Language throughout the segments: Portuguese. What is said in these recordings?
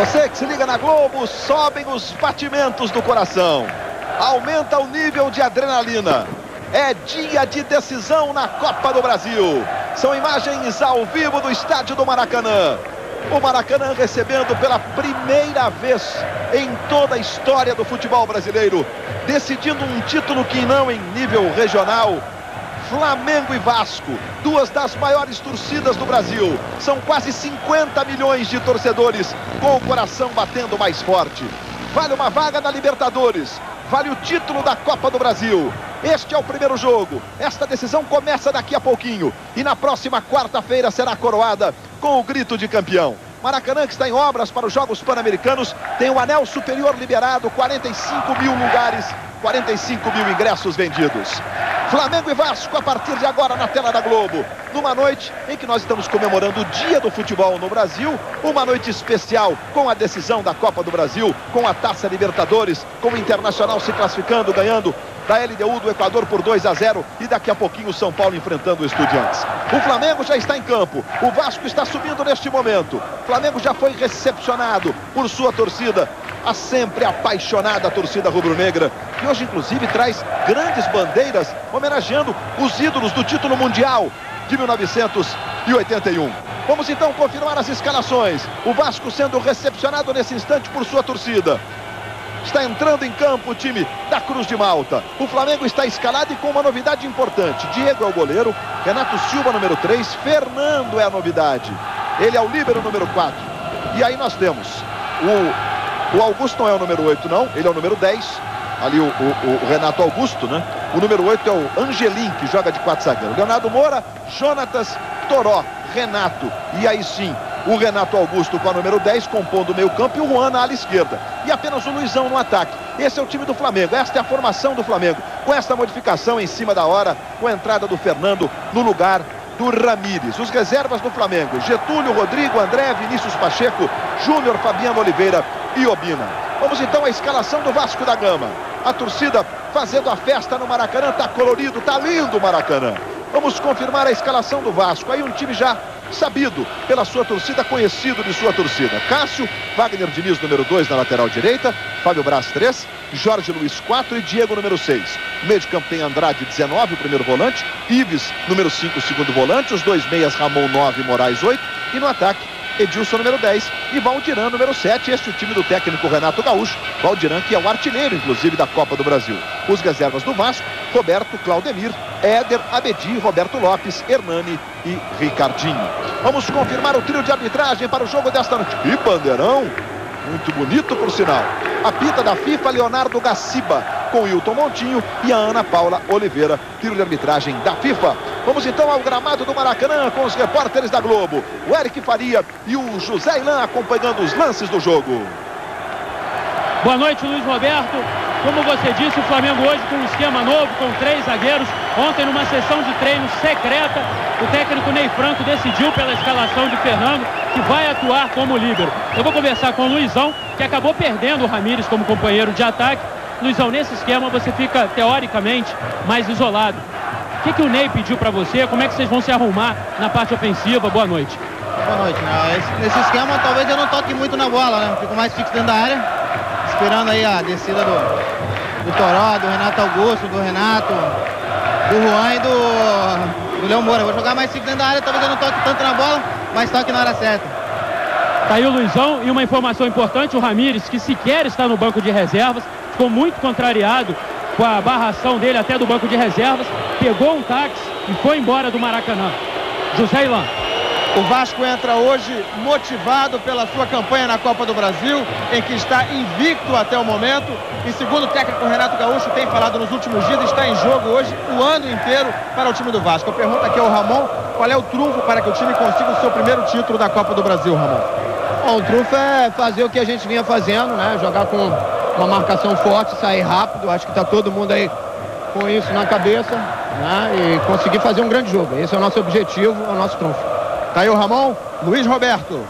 Você que se liga na Globo, sobem os batimentos do coração. Aumenta o nível de adrenalina. É dia de decisão na Copa do Brasil. São imagens ao vivo do estádio do Maracanã. O Maracanã recebendo pela primeira vez em toda a história do futebol brasileiro, decidindo um título que não em nível regional, Flamengo e Vasco, duas das maiores torcidas do Brasil. São quase 50 milhões de torcedores com o coração batendo mais forte. Vale uma vaga na Libertadores, vale o título da Copa do Brasil. Este é o primeiro jogo. Esta decisão começa daqui a pouquinho e na próxima quarta-feira será coroada com o grito de campeão. Maracanã, que está em obras para os Jogos Pan-Americanos, tem o anel superior liberado, 45 mil lugares, 45 mil ingressos vendidos. Flamengo e Vasco a partir de agora na tela da Globo. Numa noite em que nós estamos comemorando o Dia do Futebol no Brasil, uma noite especial com a decisão da Copa do Brasil, com a Taça Libertadores, com o Internacional se classificando, ganhando da LDU do Equador por 2 a 0 e daqui a pouquinho o São Paulo enfrentando o Estudiantes. O Flamengo já está em campo, o Vasco está subindo neste momento. O Flamengo já foi recepcionado por sua torcida, a sempre apaixonada torcida rubro-negra, que hoje inclusive traz grandes bandeiras homenageando os ídolos do título mundial de 1981. Vamos então confirmar as escalações. O Vasco sendo recepcionado nesse instante por sua torcida. Está entrando em campo o time da Cruz de Malta. O Flamengo está escalado e com uma novidade importante. Diego é o goleiro, Renato Silva número 3, Fernando é a novidade. Ele é o líbero número 4. E aí nós temos o, o Augusto não é o número 8 não, ele é o número 10. Ali o, o, o Renato Augusto, né? O número 8 é o Angelim, que joga de quatro zagueiros. Leonardo Moura, Jonatas, Toró, Renato. E aí sim, o Renato Augusto com a número 10, compondo o meio campo, e o Juan na ala esquerda. E apenas o Luizão no ataque. Esse é o time do Flamengo, esta é a formação do Flamengo. Com esta modificação em cima da hora, com a entrada do Fernando no lugar do Ramires. Os reservas do Flamengo, Getúlio, Rodrigo, André, Vinícius Pacheco, Júnior, Fabiano Oliveira e Obina. Vamos então à escalação do Vasco da Gama. A torcida fazendo a festa no Maracanã, tá colorido, tá lindo o Maracanã. Vamos confirmar a escalação do Vasco. Aí um time já sabido pela sua torcida, conhecido de sua torcida. Cássio, Wagner Diniz, número 2 na lateral direita, Fábio Braz 3, Jorge Luiz 4 e Diego, número 6. No meio de campo tem Andrade, 19, o primeiro volante, Ives, número 5, o segundo volante, os dois meias, Ramon 9, Moraes 8, e no ataque, Edilson, número 10, e Valdiran, número 7. Este é o time do técnico Renato Gaúcho. Valdiran, que é o artilheiro, inclusive, da Copa do Brasil. Os reservas do Vasco, Roberto, Claudemir, Éder, Abedi, Roberto Lopes, Hernani e Ricardinho. Vamos confirmar o trio de arbitragem para o jogo desta noite. E bandeirão! Muito bonito, por sinal. A pita da FIFA, Leonardo Gaciba, com Hilton Montinho e a Ana Paula Oliveira, tiro de arbitragem da FIFA. Vamos então ao gramado do Maracanã com os repórteres da Globo. O Eric Faria e o José Ilan acompanhando os lances do jogo. Boa noite, Luiz Roberto. Como você disse, o Flamengo hoje com um esquema novo, com três zagueiros. Ontem, numa sessão de treino secreta, o técnico Ney Franco decidiu pela escalação de Fernando, que vai atuar como líbero. Eu vou conversar com o Luizão, que acabou perdendo o Ramires como companheiro de ataque. Luizão, nesse esquema você fica, teoricamente, mais isolado. O que, que o Ney pediu para você? Como é que vocês vão se arrumar na parte ofensiva? Boa noite. Boa noite. Né? Nesse esquema, talvez eu não toque muito na bola, né? Fico mais fixo dentro da área, esperando aí a descida do, do Toró, do Renato Augusto, do Renato, do Juan e do, do Leão Moura. Vou jogar mais fixo dentro da área, talvez eu não toque tanto na bola, mas toque na hora certa. Tá aí o Luizão e uma informação importante, o Ramires, que sequer está no banco de reservas, ficou muito contrariado com a barração dele até do banco de reservas, pegou um táxi e foi embora do Maracanã. José Ilan. O Vasco entra hoje motivado pela sua campanha na Copa do Brasil, em que está invicto até o momento. E segundo o técnico Renato Gaúcho tem falado nos últimos dias, está em jogo hoje o ano inteiro para o time do Vasco. A pergunta aqui ao Ramon, qual é o trunfo para que o time consiga o seu primeiro título da Copa do Brasil, Ramon? Bom, o trunfo é fazer o que a gente vinha fazendo, né? Jogar com uma marcação forte, sair rápido. Acho que está todo mundo aí com isso na cabeça, né? E conseguir fazer um grande jogo. Esse é o nosso objetivo, é o nosso trunfo. Tá aí o Ramon, Luiz Roberto.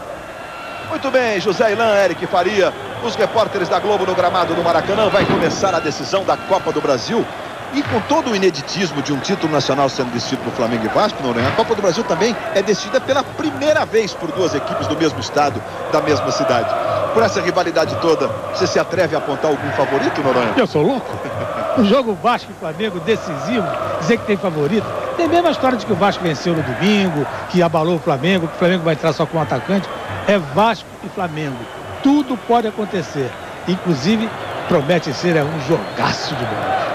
Muito bem, José Ilan, Eric Faria, os repórteres da Globo no gramado do Maracanã. Vai começar a decisão da Copa do Brasil. E com todo o ineditismo de um título nacional sendo decidido por Flamengo e Vasco, Noronha, a Copa do Brasil também é decidida pela primeira vez por duas equipes do mesmo estado, da mesma cidade. Por essa rivalidade toda, você se atreve a apontar algum favorito, Noronha? Eu sou louco. Um jogo Vasco e Flamengo decisivo, dizer que tem favorito. Tem a mesma história de que o Vasco venceu no domingo, que abalou o Flamengo, que o Flamengo vai entrar só com um atacante. É Vasco e Flamengo. Tudo pode acontecer. Inclusive, promete ser é, um jogaço de bola.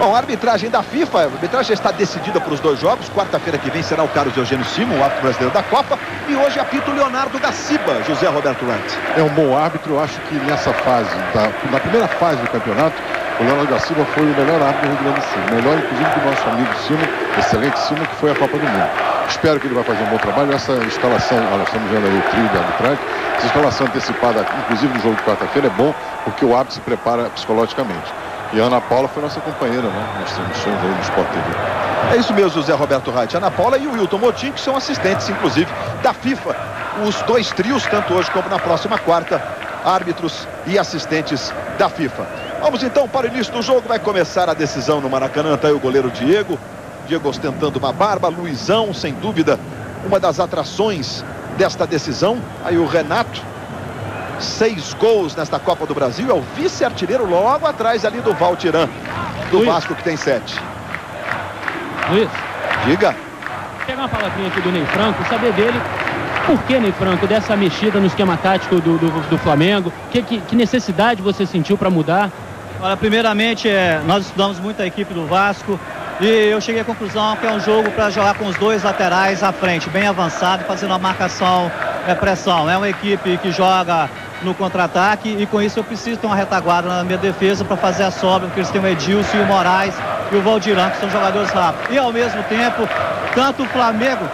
Bom, a arbitragem da FIFA, a arbitragem está decidida para os dois jogos. Quarta-feira que vem será o Carlos Eugênio Simon, o árbitro brasileiro da Copa. E hoje apita o Leonardo Gaciba, José Roberto Wright. É um bom árbitro, eu acho que nessa fase, da, na primeira fase do campeonato, o Leonardo Gaciba foi o melhor árbitro do Rio Grande do Sul. Melhor, inclusive, que o nosso amigo Simon, excelente Simon, que foi a Copa do Mundo. Espero que ele vai fazer um bom trabalho. Essa escalação, nós estamos vendo aí o trio de arbitragem, essa escalação antecipada, inclusive no jogo de quarta-feira, é bom, porque o árbitro se prepara psicologicamente. E a Ana Paula foi nossa companheira, né? Nas transmissões aí no Sport TV. É isso mesmo, José Roberto Reit. Ana Paula e o Wilton Motim, que são assistentes, inclusive, da FIFA. Os dois trios, tanto hoje como na próxima quarta, árbitros e assistentes da FIFA. Vamos então para o início do jogo. Vai começar a decisão no Maracanã. Está aí o goleiro Diego. Diego ostentando uma barba. Luizão, sem dúvida, uma das atrações desta decisão. Aí o Renato seis gols nesta Copa do Brasil. É o vice-artilheiro logo atrás ali do Valtiran, do Luiz. Vasco, que tem sete. Luiz. Diga. Pegar uma palavrinha aqui do Ney Franco, saber dele por que, Ney Franco, dessa mexida no esquema tático do, do, do Flamengo? Que, que, que, necessidade você sentiu para mudar? Olha, primeiramente, é, nós estudamos muito a equipe do Vasco e eu cheguei à conclusão que é um jogo para jogar com os dois laterais à frente, bem avançado, fazendo a marcação, é, pressão. É uma equipe que joga no contra-ataque e com isso eu preciso ter uma retaguarda na minha defesa para fazer a sobra, porque eles têm o Edilson o Moraes e o Valdirão, que são jogadores rápidos. E ao mesmo tempo, tanto o Flamengo,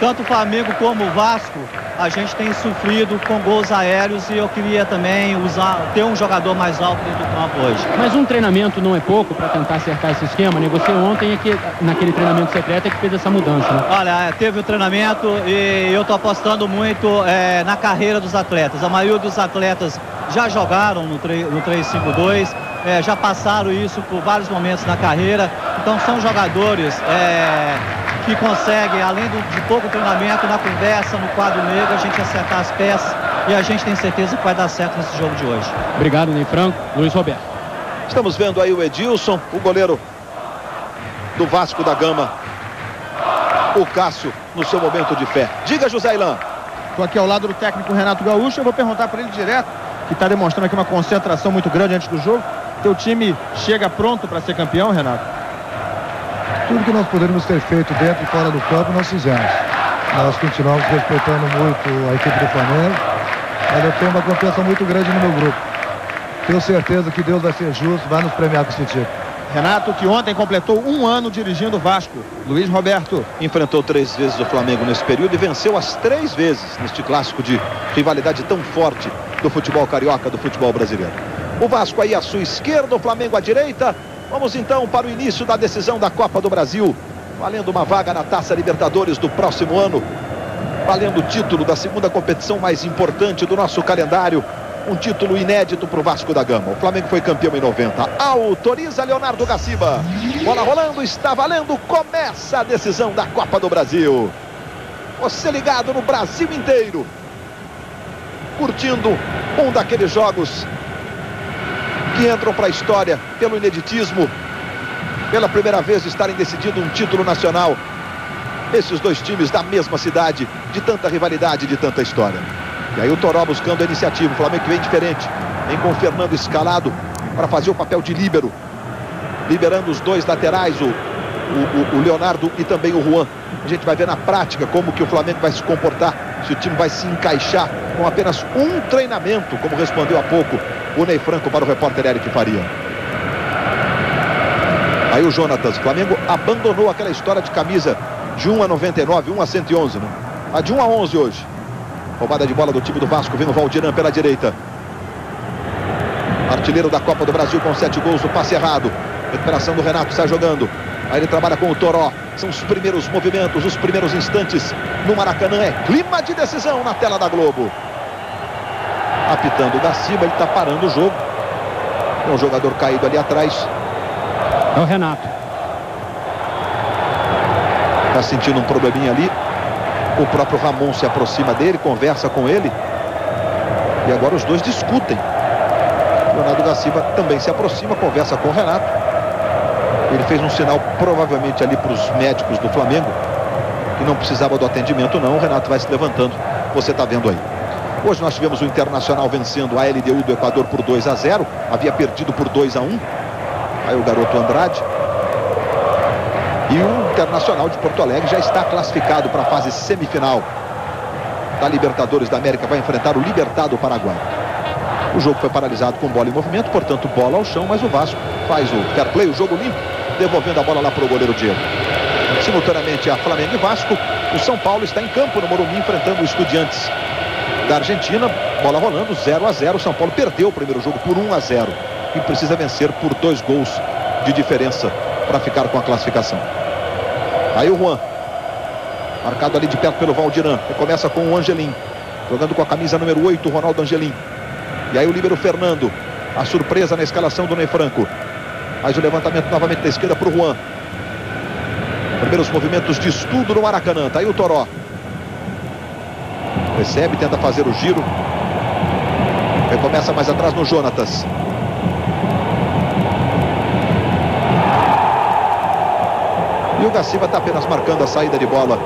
tanto o Flamengo como o Vasco a gente tem sofrido com gols aéreos e eu queria também usar, ter um jogador mais alto dentro do campo hoje. Mas um treinamento não é pouco para tentar acertar esse esquema, né? Você ontem é que, naquele treinamento secreto é que fez essa mudança, né? Olha, é, teve o treinamento e eu estou apostando muito é, na carreira dos atletas. A maioria dos atletas já jogaram no, no 352, é, já passaram isso por vários momentos na carreira. Então são jogadores é, que consegue, além do, de pouco treinamento, na conversa, no quadro negro, a gente acertar as peças e a gente tem certeza que vai dar certo nesse jogo de hoje. Obrigado, Ney Franco. Luiz Roberto. Estamos vendo aí o Edilson, o goleiro do Vasco da Gama. O Cássio no seu momento de fé. Diga, José Ilan. Estou aqui ao lado do técnico Renato Gaúcho. Eu vou perguntar para ele direto, que está demonstrando aqui uma concentração muito grande antes do jogo. Teu time chega pronto para ser campeão, Renato? Tudo que nós poderíamos ter feito dentro e fora do campo, nós fizemos. Nós continuamos respeitando muito a equipe do Flamengo, mas eu tenho uma confiança muito grande no meu grupo. Tenho certeza que Deus vai ser justo, vai nos premiar com esse título. Renato, que ontem completou um ano dirigindo o Vasco. Luiz Roberto. Enfrentou três vezes o Flamengo nesse período e venceu as três vezes neste clássico de rivalidade tão forte do futebol carioca, do futebol brasileiro. O Vasco aí à sua esquerda, o Flamengo à direita. Vamos então para o início da decisão da Copa do Brasil. Valendo uma vaga na Taça Libertadores do próximo ano. Valendo o título da segunda competição mais importante do nosso calendário. Um título inédito para o Vasco da Gama. O Flamengo foi campeão em 90. Autoriza Leonardo Gaciba. Bola rolando, está valendo. Começa a decisão da Copa do Brasil. Você ligado no Brasil inteiro. Curtindo um daqueles jogos que entram para a história pelo ineditismo, pela primeira vez estarem decidindo um título nacional. Esses dois times da mesma cidade, de tanta rivalidade, de tanta história. E aí o Toró buscando a iniciativa, o Flamengo vem diferente, vem com o Fernando escalado para fazer o papel de líbero, liberando os dois laterais, o, o, o Leonardo e também o Juan. A gente vai ver na prática como que o Flamengo vai se comportar, se o time vai se encaixar com apenas um treinamento, como respondeu há pouco o Ney Franco para o repórter Eric Faria. Aí o Jonatas, Flamengo abandonou aquela história de camisa de 1 a 99, 1 a 111, né? A de 1 a 11 hoje. Roubada de bola do time do Vasco, vem o Valdirã pela direita. Artilheiro da Copa do Brasil com sete gols, o passe errado. Recuperação do Renato, sai jogando. Aí ele trabalha com o Toró. São os primeiros movimentos, os primeiros instantes no Maracanã. É clima de decisão na tela da Globo apitando o Gaciba, ele está parando o jogo. Tem um jogador caído ali atrás. É o Renato. Está sentindo um probleminha ali. O próprio Ramon se aproxima dele, conversa com ele. E agora os dois discutem. Leonardo da Silva também se aproxima, conversa com o Renato. Ele fez um sinal provavelmente ali para os médicos do Flamengo, que não precisava do atendimento não. O Renato vai se levantando. Você está vendo aí. Hoje nós tivemos o Internacional vencendo a LDU do Equador por 2 a 0. Havia perdido por 2 a 1. Aí o garoto Andrade. E o Internacional de Porto Alegre já está classificado para a fase semifinal da Libertadores da América. Vai enfrentar o Libertado Paraguai. O jogo foi paralisado com bola em movimento, portanto bola ao chão, mas o Vasco faz o fair play, o jogo limpo, devolvendo a bola lá para o goleiro Diego. Simultaneamente a Flamengo e Vasco, o São Paulo está em campo no Morumbi enfrentando o Estudiantes da Argentina. Bola rolando, 0 a 0. O São Paulo perdeu o primeiro jogo por 1 a 0 e precisa vencer por dois gols de diferença para ficar com a classificação. Aí o Juan, marcado ali de perto pelo Valdiran, começa com o Angelim, jogando com a camisa número 8, Ronaldo Angelim. E aí o líbero Fernando. A surpresa na escalação do Ney Franco. Mas o levantamento novamente da esquerda para o Juan. Primeiros movimentos de estudo no Maracanã. Tá aí o Toró. Recebe, tenta fazer o giro. Recomeça mais atrás no Jonatas. E o Gaciba está apenas marcando a saída de bola.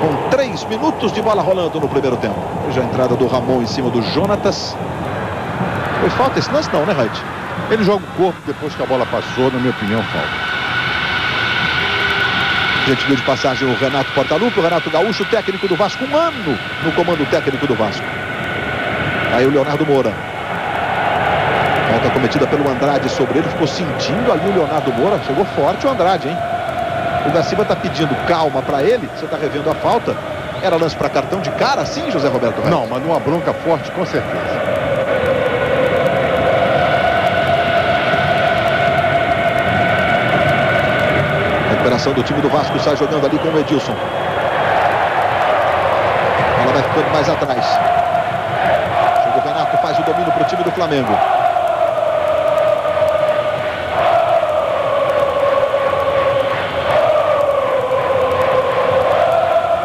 Com três minutos de bola rolando no primeiro tempo. Veja a entrada do Ramon em cima do Jonatas. Foi falta esse lance não, né, Raid? Ele joga o corpo depois que a bola passou, na minha opinião, falta. Gente viu de passagem o Renato Portaluppi, o Renato Gaúcho, técnico do Vasco, um ano no comando técnico do Vasco. Aí o Leonardo Moura. Falta cometida pelo Andrade sobre ele, ficou sentindo ali o Leonardo Moura. Chegou forte o Andrade, hein? O Gaciba está pedindo calma para ele. Você está revendo a falta. Era lance para cartão de cara, sim, José Roberto Reis? Não, mas numa bronca forte, com certeza. Do time do Vasco, sai jogando ali com o Edilson. A bola vai ficando mais atrás. O Renato, faz o domínio para o time do Flamengo.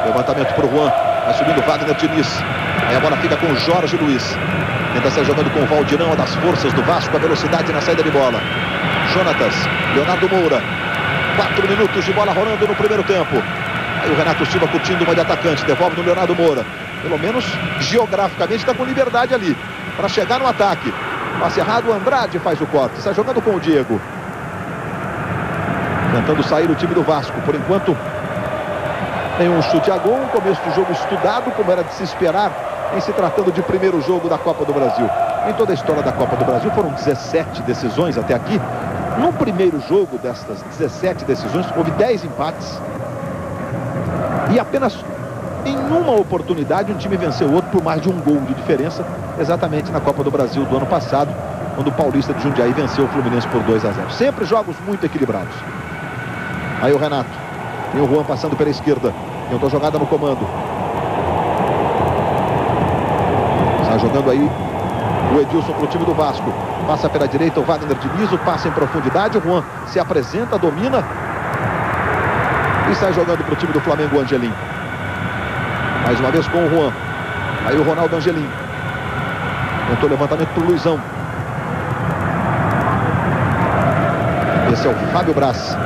Levantamento para o Juan. Vai subindo Wagner Diniz. Aí a bola fica com o Jorge Luiz. Tenta sair jogando com o Valdirão, das forças do Vasco, a velocidade na saída de bola. Jonatas, Leonardo Moura. Quatro minutos de bola rolando no primeiro tempo. Aí o Renato Silva curtindo uma de atacante. Devolve no Leonardo Moura. Pelo menos geograficamente está com liberdade ali. Para chegar no ataque. Passe errado, o Andrade faz o corte. Está jogando com o Diego. Tentando sair o time do Vasco. Por enquanto, nenhum chute a gol. Um começo de jogo estudado, como era de se esperar, em se tratando de primeiro jogo da Copa do Brasil. Em toda a história da Copa do Brasil foram 17 decisões até aqui. No primeiro jogo destas 17 decisões, houve 10 empates. E apenas em uma oportunidade um time venceu o outro por mais de um gol de diferença, exatamente na Copa do Brasil do ano passado, quando o Paulista de Jundiaí venceu o Fluminense por 2 a 0. Sempre jogos muito equilibrados. Aí o Renato. Tem o Juan passando pela esquerda. Tentou jogada no comando. Está jogando aí o Edilson para o time do Vasco. Passa pela direita o Wagner de Liso, passa em profundidade. O Juan se apresenta, domina. E sai jogando para o time do Flamengo, Angelim. Mais uma vez com o Juan. Aí o Ronaldo Angelim. Tentou levantamento para o Luizão. Esse é o Fábio Braz.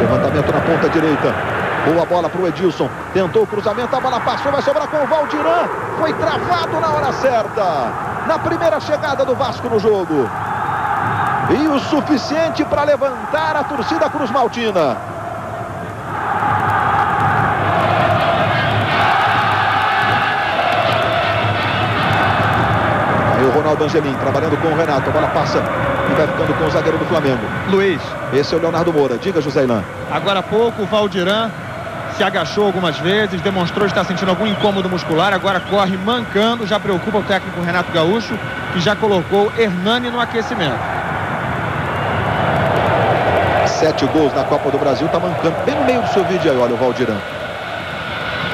Levantamento na ponta direita. Boa bola para o Edilson. Tentou o cruzamento, a bola passou, vai sobrar com o Valdiran. Foi travado na hora certa. Na primeira chegada do Vasco no jogo. E o suficiente para levantar a torcida Cruz Maltina. Aí o Ronaldo Angelim trabalhando com o Renato. A bola passa e vai ficando com o zagueiro do Flamengo. Luiz. Esse é o Leonardo Moura. Diga, José Ilan. Agora há pouco o Valdiran se agachou algumas vezes, demonstrou estar sentindo algum incômodo muscular, agora corre mancando, já preocupa o técnico Renato Gaúcho, que já colocou Hernani no aquecimento. Sete gols na Copa do Brasil, tá mancando bem no meio do seu vídeo aí, olha o Valdiran.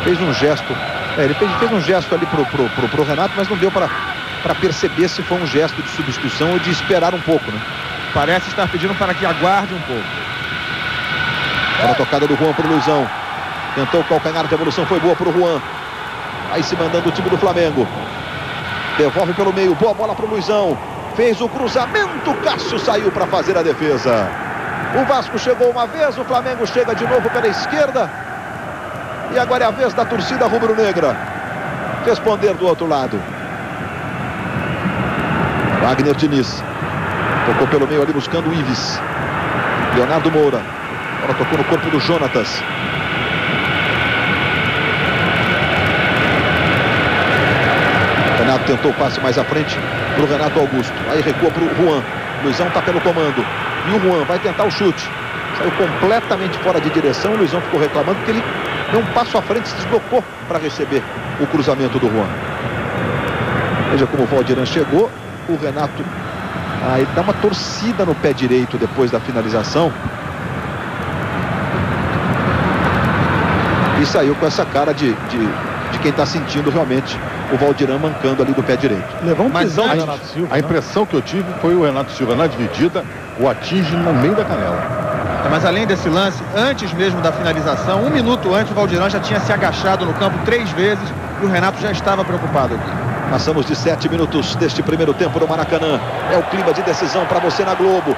Fez um gesto, é, ele fez, fez, um gesto ali pro, pro, pro, pro Renato, mas não deu para para perceber se foi um gesto de substituição ou de esperar um pouco, né? Parece estar pedindo para que aguarde um pouco. Olha a tocada do Juan pro Luizão. Tentou o calcanhar de evolução, foi boa pro Juan. Aí se mandando o time do Flamengo. Devolve pelo meio, boa bola para o Luizão. Fez o cruzamento, Cássio saiu para fazer a defesa. O Vasco chegou uma vez, o Flamengo chega de novo pela esquerda. E agora é a vez da torcida rubro-negra responder do outro lado. Wagner Diniz. Tocou pelo meio ali buscando o Ives. Leonardo Moura. Agora tocou no corpo do Jonatas. Renato tentou o passe mais à frente para o Renato Augusto. Aí recua para o Juan. Luizão está pelo comando. E o Juan vai tentar o chute. Saiu completamente fora de direção. O Luizão ficou reclamando porque ele deu um passo à frente, se deslocou para receber o cruzamento do Juan. Veja como o Valdiran chegou. O Renato aí dá uma torcida no pé direito depois da finalização. E saiu com essa cara de, de, de quem está sentindo realmente o Valdirão mancando ali do pé direito. Levou um Mas do a, Renato Silva. a né? impressão que eu tive foi o Renato Silva na dividida, o atinge no meio da canela. Mas além desse lance, antes mesmo da finalização, um minuto antes, o Valdirão já tinha se agachado no campo três vezes e o Renato já estava preocupado aqui. Passamos de sete minutos deste primeiro tempo no Maracanã. É o clima de decisão para você na Globo.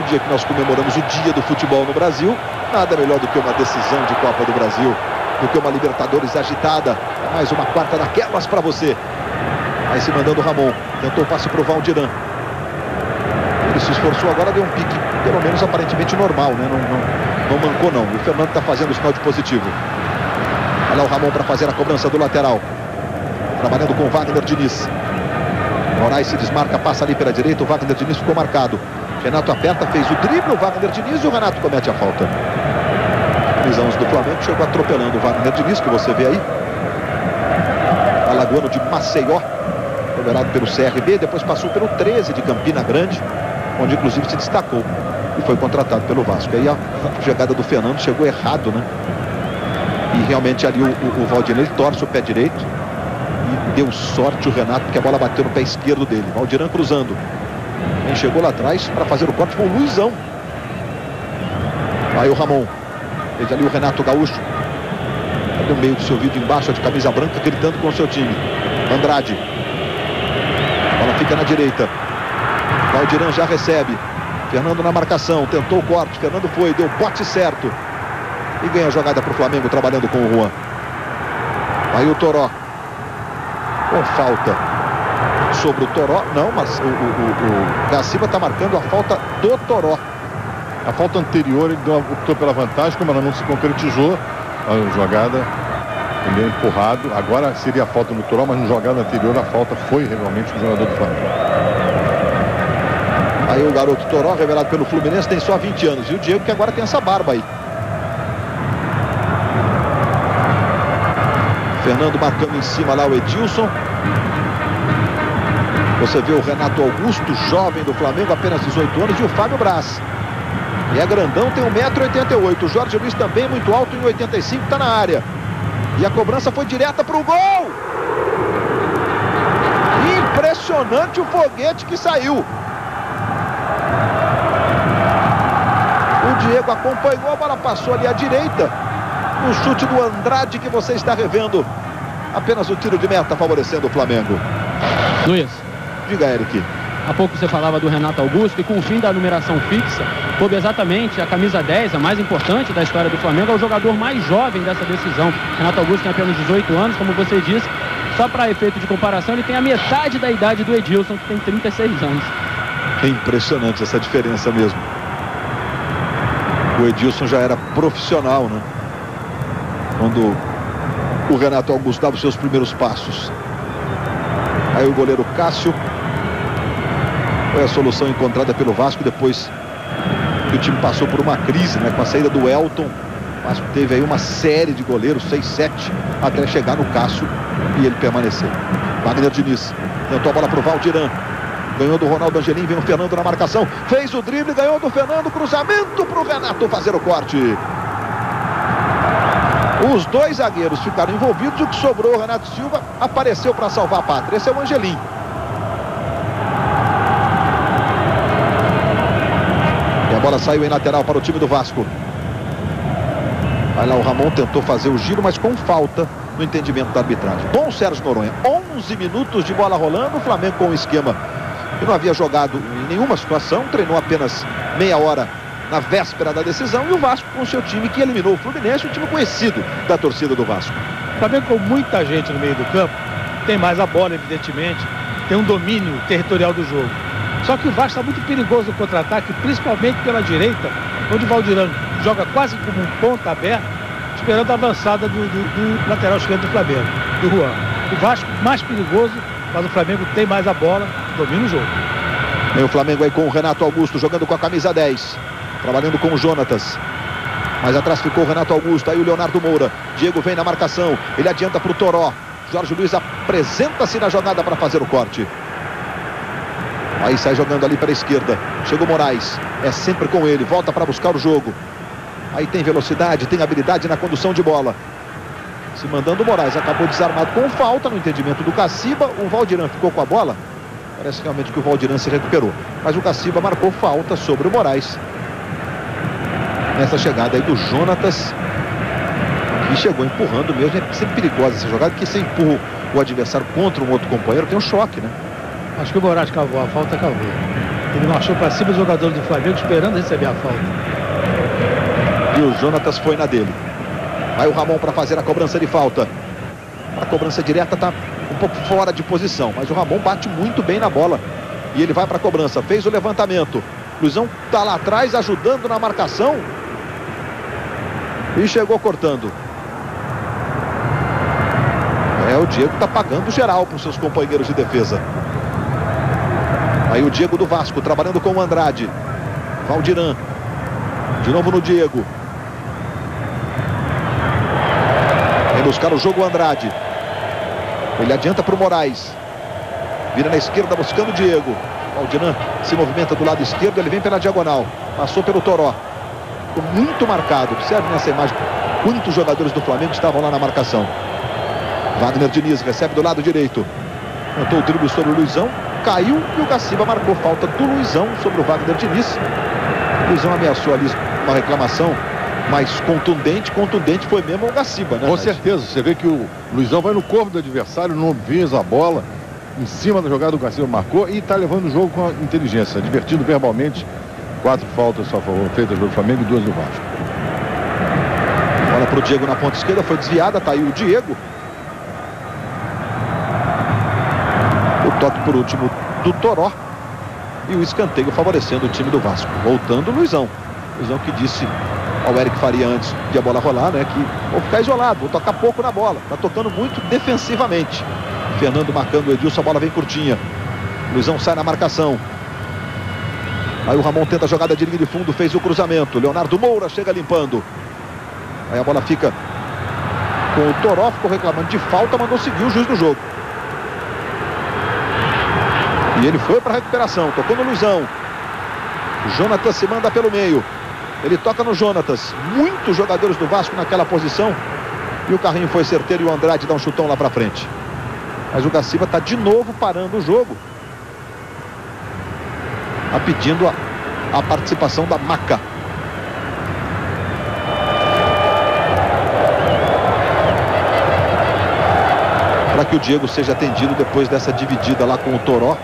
No dia que nós comemoramos o dia do futebol no Brasil, nada melhor do que uma decisão de Copa do Brasil, do que uma Libertadores agitada. Mais uma quarta daquelas para você. Aí se mandando o Ramon. Tentou o passe para o Valdiran. Ele se esforçou agora, deu um pique, pelo menos aparentemente normal, né? Não, não, não mancou não. O Fernando está fazendo o sinal de positivo. Olha lá o Ramon para fazer a cobrança do lateral. Trabalhando com o Wagner Diniz. Moraes se desmarca, passa ali pela direita. O Wagner Diniz ficou marcado. Renato aperta, fez o drible. O Wagner Diniz e o Renato comete a falta. 11 do Flamengo chegou atropelando o Wagner Diniz, que você vê aí. Alagoano de Maceió. Liberado pelo CRB. Depois passou pelo 13 de Campina Grande, onde inclusive se destacou. E foi contratado pelo Vasco. Aí a jogada do Fernando chegou errado, né? E realmente ali o, o, o Valdir torce o pé direito. E deu sorte o Renato, porque a bola bateu no pé esquerdo dele. Valdiran cruzando. Quem chegou lá atrás para fazer o corte foi o Luizão. Aí o Ramon. Fez ali o Renato Gaúcho. Cadê o meio do seu vídeo embaixo, de camisa branca, gritando com o seu time. Andrade. Bola fica na direita. Valdiran já recebe. Fernando na marcação. Tentou o corte. Fernando foi, deu bote certo. E ganha a jogada para o Flamengo, trabalhando com o Juan. Aí o Toró. Com falta sobre o Toró. Não, mas o, o, o, o Gaciba está marcando a falta do Toró. A falta anterior ele deu, optou pela vantagem, como ela não se concretizou, a jogada ele empurrado. Agora seria a falta no Toró, mas na jogada anterior a falta foi realmente do jogador do Flamengo. Aí o garoto Toró, revelado pelo Fluminense, tem só 20 anos. E o Diego que agora tem essa barba aí. Fernando marcando em cima lá o Edilson. Você vê o Renato Augusto, jovem do Flamengo, apenas 18 anos, e o Fábio Braz. E é grandão, tem 1,88m. O Jorge Luiz também muito alto, em 85 está na área. E a cobrança foi direta para o gol. Impressionante o foguete que saiu. O Diego acompanhou, a bola passou ali à direita. O chute do Andrade que você está revendo. Apenas o tiro de meta favorecendo o Flamengo. Luiz, Diga, Eric. há pouco você falava do Renato Augusto e com o fim da numeração fixa, coube exatamente a camisa 10, a mais importante da história do Flamengo, é o jogador mais jovem dessa decisão. Renato Augusto tem apenas 18 anos, como você disse. Só para efeito de comparação, ele tem a metade da idade do Edilson, que tem 36 anos. É impressionante essa diferença mesmo. O Edilson já era profissional, né? Quando o Renato Augusto dava os seus primeiros passos. Aí o goleiro Cássio. Foi a solução encontrada pelo Vasco depois que o time passou por uma crise, né? Com a saída do Elton. Vasco teve aí uma série de goleiros, 6, 7, até chegar no Cássio e ele permanecer. Wagner Diniz tentou a bola para o Valdiran. Ganhou do Ronaldo Angelim, vem o Fernando na marcação. Fez o drible, ganhou do Fernando. Cruzamento para o Renato fazer o corte. Os dois zagueiros ficaram envolvidos. O que sobrou, o Renato Silva apareceu para salvar a pátria. Esse é o Angelim. E a bola saiu em lateral para o time do Vasco. Vai lá, o Ramon tentou fazer o giro, mas com falta no entendimento da arbitragem. Bom Sérgio Noronha, 11 minutos de bola rolando, o Flamengo com o esquema que não havia jogado em nenhuma situação, treinou apenas meia hora na véspera da decisão e o Vasco com o seu time que eliminou o Fluminense, um time conhecido da torcida do Vasco. O Flamengo com muita gente no meio do campo, tem mais a bola, evidentemente, tem um domínio territorial do jogo. Só que o Vasco está muito perigoso no contra-ataque, principalmente pela direita, onde o Valdirão joga quase como um ponta aberto, esperando a avançada do, do, do lateral esquerdo do Flamengo, do Juan. O Vasco mais perigoso, mas o Flamengo tem mais a bola, domina o jogo. Vem o Flamengo aí com o Renato Augusto jogando com a camisa 10. Trabalhando com o Jonatas. Mais atrás ficou o Renato Augusto. Aí o Leonardo Moura. Diego vem na marcação. Ele adianta para o Toró. Jorge Luiz apresenta-se na jogada para fazer o corte. Aí sai jogando ali para a esquerda. Chega o Moraes. É sempre com ele. Volta para buscar o jogo. Aí tem velocidade, tem habilidade na condução de bola. Se mandando o Moraes. Acabou desarmado com falta no entendimento do Caciba. O Valdiran ficou com a bola. Parece realmente que o Valdiran se recuperou. Mas o Caciba marcou falta sobre o Moraes. Nessa chegada aí do Jonatas. Que chegou empurrando mesmo. É sempre perigosa essa jogada, porque você empurra o adversário contra um outro companheiro, tem um choque, né? Acho que o Moraes cavou, a falta cavou. Ele marchou para cima dos jogadores do Flamengo esperando receber a falta. E o Jonatas foi na dele. Vai o Ramon para fazer a cobrança de falta. A cobrança direta está um pouco fora de posição, mas o Ramon bate muito bem na bola. E ele vai para a cobrança, fez o levantamento. Luizão está lá atrás ajudando na marcação. E chegou cortando. É, o Diego está pagando geral para os seus companheiros de defesa. Aí o Diego do Vasco trabalhando com o Andrade. Valdiran. De novo no Diego. Vem buscar o jogo o Andrade. Ele adianta para o Moraes. Vira na esquerda buscando o Diego. Valdiran se movimenta do lado esquerdo. Ele vem pela diagonal. Passou pelo Toró. Ficou muito marcado. Observe nessa imagem quantos jogadores do Flamengo estavam lá na marcação. Wagner Diniz recebe do lado direito. Montou o drible sobre o Luizão. Caiu e o Gaciba marcou falta do Luizão sobre o Wagner Diniz. O Luizão ameaçou ali uma reclamação mais contundente. Contundente foi mesmo o Gaciba, né? Com certeza. Você vê que o Luizão vai no corpo do adversário, não visa a bola. Em cima da jogada, o Gaciba marcou e está levando o jogo com inteligência, divertindo verbalmente. Quatro faltas só foram feitas pelo Flamengo e duas do Vasco. Bola para o Diego na ponta esquerda, foi desviada, tá aí o Diego. Toque por último do Toró. E o escanteio favorecendo o time do Vasco. Voltando o Luizão. Luizão que disse ao Eric Faria antes de a bola rolar, né? Que vou ficar isolado, vou tocar pouco na bola. Tá tocando muito defensivamente. Fernando marcando o Edilson, a bola vem curtinha. Luizão sai na marcação. Aí o Ramon tenta a jogada de linha de fundo, fez o cruzamento. Leonardo Moura chega limpando. Aí a bola fica com o Toró, ficou reclamando de falta, mandou seguir o juiz do jogo. E ele foi para a recuperação, tocou no Luizão. Jonatas se manda pelo meio. Ele toca no Jonatas. Muitos jogadores do Vasco naquela posição. E o carrinho foi certeiro e o Andrade dá um chutão lá para frente. Mas o Gaciba está de novo parando o jogo. Está pedindo a, a participação da Maca. Para que o Diego seja atendido depois dessa dividida lá com o Toró.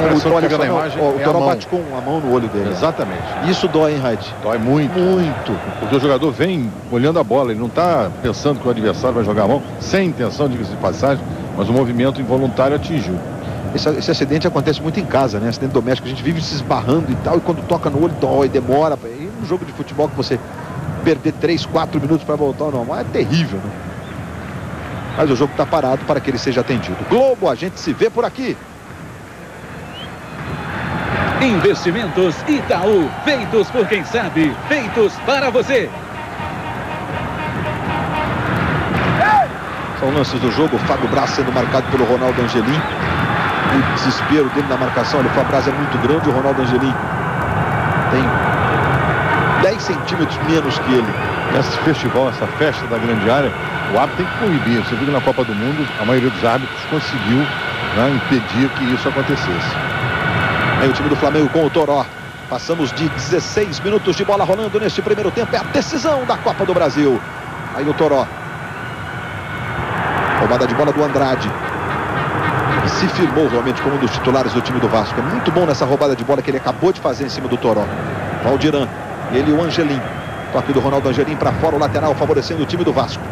Olha só, na não, imagem ó, o é Toró bate com a mão no olho dele. Exatamente. Isso dói, hein, Raid? Dói muito. Muito. Porque o jogador vem olhando a bola, ele não está pensando que o adversário vai jogar a mão, sem intenção, diga-se de passagem, mas o movimento involuntário atingiu. Esse, esse acidente acontece muito em casa, né? Acidente doméstico, a gente vive se esbarrando e tal, e quando toca no olho, dói, demora. E um jogo de futebol que você perder 3, 4 minutos para voltar ao normal é terrível, né? Mas o jogo está parado para que ele seja atendido. Globo, a gente se vê por aqui. Investimentos Itaú, feitos por quem sabe, feitos para você. São lances do jogo, o Fábio Braz sendo marcado pelo Ronaldo Angelim. O desespero dele na marcação, olha, o Fábio Braz é muito grande, o Ronaldo Angelim tem 10 centímetros menos que ele. Esse festival, essa festa da grande área, o árbitro tem que proibir. Você viu que na Copa do Mundo, a maioria dos árbitros conseguiu né, impedir que isso acontecesse. Aí o time do Flamengo com o Toró. Passamos de 16 minutos de bola rolando neste primeiro tempo. É a decisão da Copa do Brasil. Aí o Toró. Roubada de bola do Andrade. Se firmou realmente como um dos titulares do time do Vasco. É muito bom nessa roubada de bola que ele acabou de fazer em cima do Toró. Valdiran. Ele e o Angelim. Toque do Ronaldo Angelim para fora, o lateral favorecendo o time do Vasco.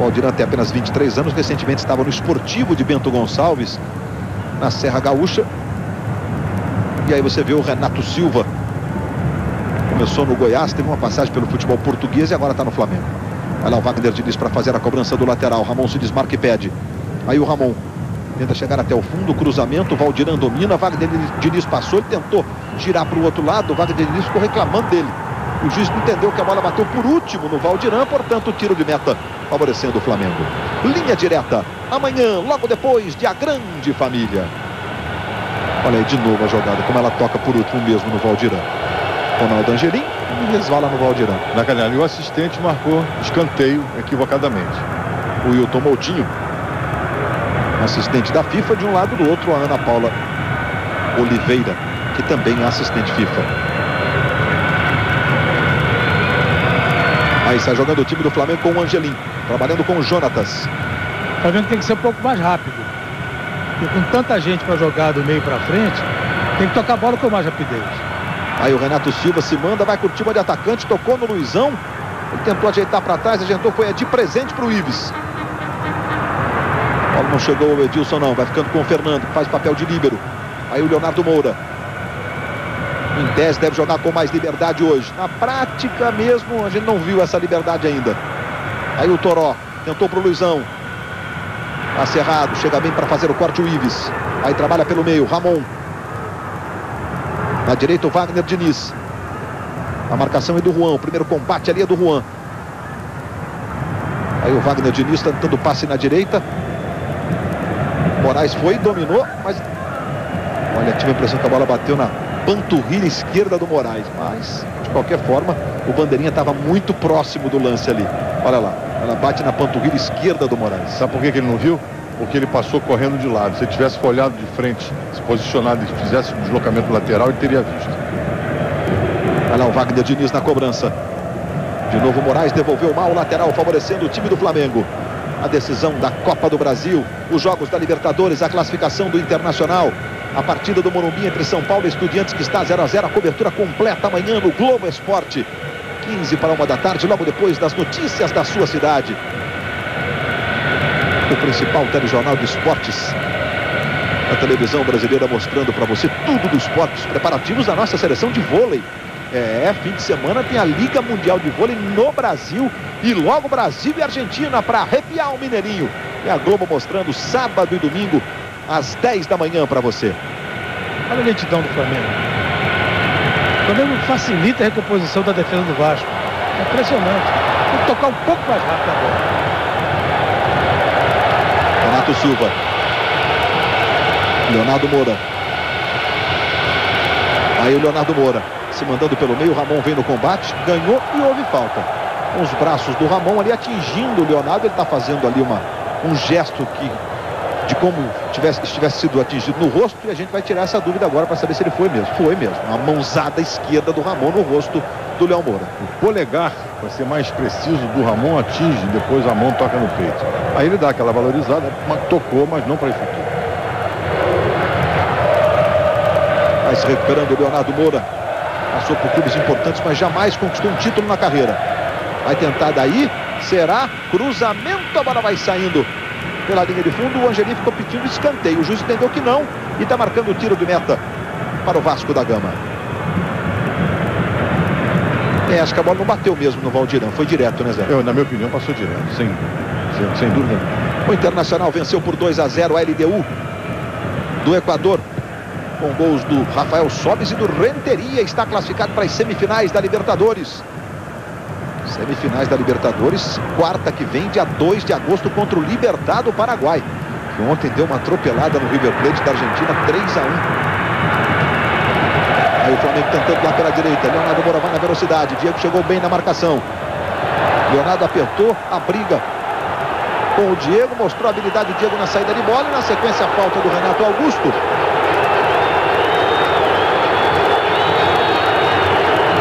O Aldiran tem apenas 23 anos, recentemente estava no esportivo de Bento Gonçalves, na Serra Gaúcha. E aí você vê o Renato Silva. Começou no Goiás, teve uma passagem pelo futebol português e agora está no Flamengo. Vai lá o Wagner Diniz para fazer a cobrança do lateral. Ramon se desmarca e pede. Aí o Ramon tenta chegar até o fundo, cruzamento, Valdiran domina, Wagner Diniz passou, ele tentou girar para o outro lado, o Wagner Diniz ficou reclamando dele. O juiz não entendeu que a bola bateu por último no Valdiran, portanto, tiro de meta favorecendo o Flamengo. Linha direta. Amanhã, logo depois de A Grande Família. Olha aí de novo a jogada, como ela toca por último mesmo no Valdiran. Ronaldo Angelim e resvala no Valdiran. Na canela. E o assistente marcou escanteio equivocadamente. O Wilton Moutinho, assistente da FIFA, de um lado do outro, a Ana Paula Oliveira, que também é assistente FIFA. Aí está jogando o time do Flamengo com o Angelim, trabalhando com o Jonatas. O Flamengo tem que ser um pouco mais rápido. Com tanta gente para jogar do meio para frente, tem que tocar a bola com mais rapidez. Aí o Renato Silva se manda, vai curtir de atacante, tocou no Luizão. Ele tentou ajeitar para trás, ajeitou, foi de presente para o Ives. Bola não chegou o Edilson não, vai ficando com o Fernando, que faz papel de líbero. Aí o Leonardo Moura. Em tese deve jogar com mais liberdade hoje. Na prática mesmo, a gente não viu essa liberdade ainda. Aí o Toró tentou para o Luizão. Passe errado, chega bem para fazer o corte o Ives. Aí trabalha pelo meio, Ramon. Na direita o Wagner Diniz. A marcação é do Juan, o primeiro combate ali é do Juan. Aí o Wagner Diniz tentando passe na direita. Moraes foi, dominou, mas... Olha, tive a impressão que a bola bateu na panturrilha esquerda do Moraes. Mas, de qualquer forma, o Bandeirinha estava muito próximo do lance ali. Olha lá, ela bate na panturrilha esquerda do Moraes. Sabe por que, que ele não viu? Porque ele passou correndo de lado. Se ele tivesse olhado de frente, se posicionado e fizesse um deslocamento lateral, ele teria visto. Olha lá o Wagner Diniz na cobrança. De novo, Moraes devolveu mal o lateral, favorecendo o time do Flamengo. A decisão da Copa do Brasil, os jogos da Libertadores, a classificação do Internacional. A partida do Morumbi entre São Paulo e Estudiantes que está 0 a 0 A cobertura completa amanhã no Globo Esporte. 15 para uma da tarde, logo depois das notícias da sua cidade. O principal telejornal de esportes. A televisão brasileira mostrando para você tudo do esporte, os preparativos da nossa seleção de vôlei. É, fim de semana tem a Liga Mundial de Vôlei no Brasil e logo Brasil e Argentina para arrepiar o Mineirinho. E a Globo mostrando sábado e domingo às 10 da manhã para você. Olha a lentidão do Flamengo. Flamengo facilita a recomposição da defesa do Vasco. É impressionante. Tem que tocar um pouco mais rápido agora. Renato Silva. Leonardo Moura. Aí o Leonardo Moura se mandando pelo meio. Ramon vem no combate, ganhou e houve falta. Com os braços do Ramon ali atingindo o Leonardo, ele está fazendo ali uma, um gesto que de como tivesse, estivesse sido atingido no rosto e a gente vai tirar essa dúvida agora para saber se ele foi mesmo. Foi mesmo. Uma mãozada esquerda do Ramon no rosto do Léo Moura. O polegar, para ser mais preciso, do Ramon atinge, depois a mão toca no peito. Aí ele dá aquela valorizada, tocou, mas não para efetuar. Vai se recuperando o Leonardo Moura. Passou por clubes importantes, mas jamais conquistou um título na carreira. Vai tentar daí. Será cruzamento, a bola vai saindo pela linha de fundo. O Angelim ficou pedindo escanteio. O juiz entendeu que não e está marcando o tiro de meta para o Vasco da Gama. É, acho que a bola não bateu mesmo no Valdirão. Foi direto, né, Zé? Eu, na minha opinião, passou direto, sem, sem, sem dúvida. O Internacional venceu por 2 a 0 a LDU do Equador. Com gols do Rafael Sobes e do Renteria. Está classificado para as semifinais da Libertadores. Semifinais da Libertadores, quarta que vem, dia 2 de agosto, contra o Libertad do Paraguai. Que ontem deu uma atropelada no River Plate da Argentina, 3 a 1 Aí o Flamengo tentando lá pela direita. Leonardo Moura vai na velocidade. Diego chegou bem na marcação. Leonardo apertou a briga com o Diego. Mostrou a habilidade do Diego na saída de bola. E na sequência a falta do Renato Augusto.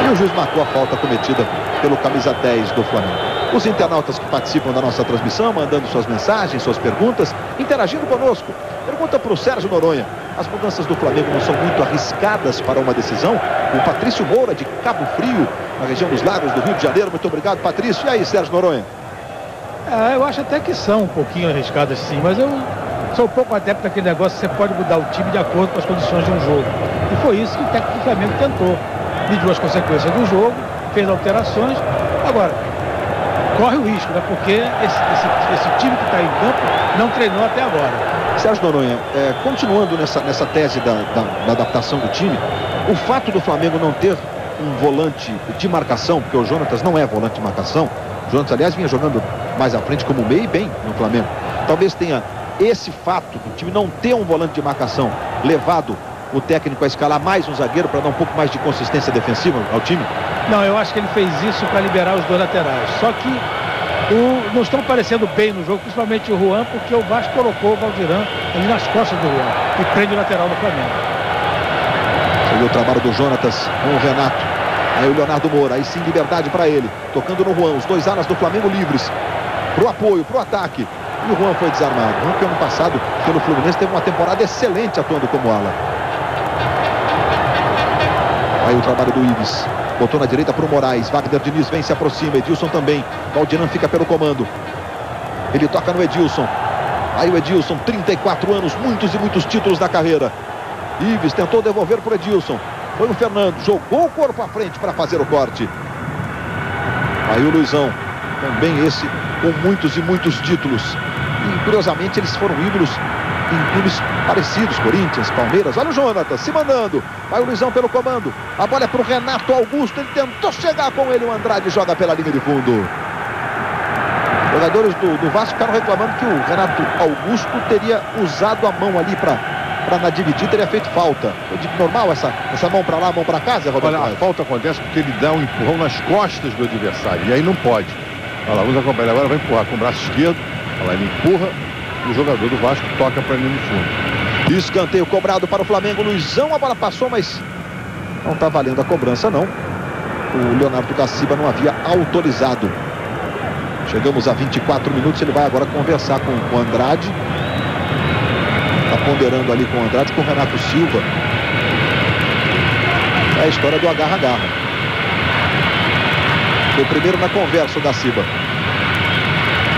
E o juiz marcou a falta cometida pelo camisa 10 do Flamengo. Os internautas que participam da nossa transmissão, mandando suas mensagens, suas perguntas, interagindo conosco. Pergunta para o Sérgio Noronha. As mudanças do Flamengo não são muito arriscadas para uma decisão? O Patrício Moura, de Cabo Frio, na região dos Lagos do Rio de Janeiro. Muito obrigado, Patrício. E aí, Sérgio Noronha? É, eu acho até que são um pouquinho arriscadas sim, mas eu sou um pouco adepto daquele negócio você pode mudar o time de acordo com as condições de um jogo. E foi isso que o técnico do Flamengo tentou. Mediu as consequências do jogo, fez alterações. Agora, corre o risco, né? Porque esse, esse, esse time que está em campo não treinou até agora. Sérgio Noronha, é, continuando nessa, nessa tese da, da, da adaptação do time, o fato do Flamengo não ter um volante de marcação, porque o Jonatas não é volante de marcação, o Jonatas, aliás, vinha jogando mais à frente como meio e bem no Flamengo. Talvez tenha esse fato do time não ter um volante de marcação levado o técnico a escalar mais um zagueiro para dar um pouco mais de consistência defensiva ao time? Não, eu acho que ele fez isso para liberar os dois laterais. Só que o, não estão parecendo bem no jogo, principalmente o Juan, porque o Vasco colocou o Valdirão ali nas costas do Juan e prende o lateral do Flamengo. Você viu o trabalho do Jonatas com o Renato. Aí o Leonardo Moura, aí sim liberdade para ele. Tocando no Juan, os dois alas do Flamengo livres. Pro apoio, pro ataque. E o Juan foi desarmado. Juan que ano passado, pelo Fluminense, teve uma temporada excelente atuando como ala. Aí o trabalho do Ives. Botou na direita para o Moraes. Wagner Diniz vem, se aproxima. Edilson também. Valdiran fica pelo comando. Ele toca no Edilson. Aí o Edilson, 34 anos, muitos e muitos títulos na carreira. Ives tentou devolver para o Edilson. Foi o Fernando, jogou o corpo à frente para fazer o corte. Aí o Luizão, também esse com muitos e muitos títulos. E curiosamente eles foram ídolos em clubes parecidos, Corinthians, Palmeiras. Olha o Jonathan se mandando. Vai o Luizão pelo comando. A bola é para o Renato Augusto. Ele tentou chegar com ele. O Andrade joga pela linha de fundo. Jogadores do, do Vasco ficaram reclamando que o Renato Augusto teria usado a mão ali para para na dividir teria feito falta. Foi normal essa, essa mão para lá, mão para Zé Roberto? Olha, a falta acontece porque ele dá um empurrão nas costas do adversário. E aí não pode. Olha lá, vamos acompanhar. Agora vai empurrar com o braço esquerdo. Olha lá, ele empurra e o jogador do Vasco toca para ele no fundo. Escanteio cobrado para o Flamengo. Luizão, a bola passou, mas não está valendo a cobrança, não. O Leonardo Gaciba não havia autorizado. Chegamos a 24 minutos. Ele vai agora conversar com o Andrade. Está ponderando ali com o Andrade, com o Renato Silva. É a história do agarra-agarra. Foi primeiro na conversa o Gaciba.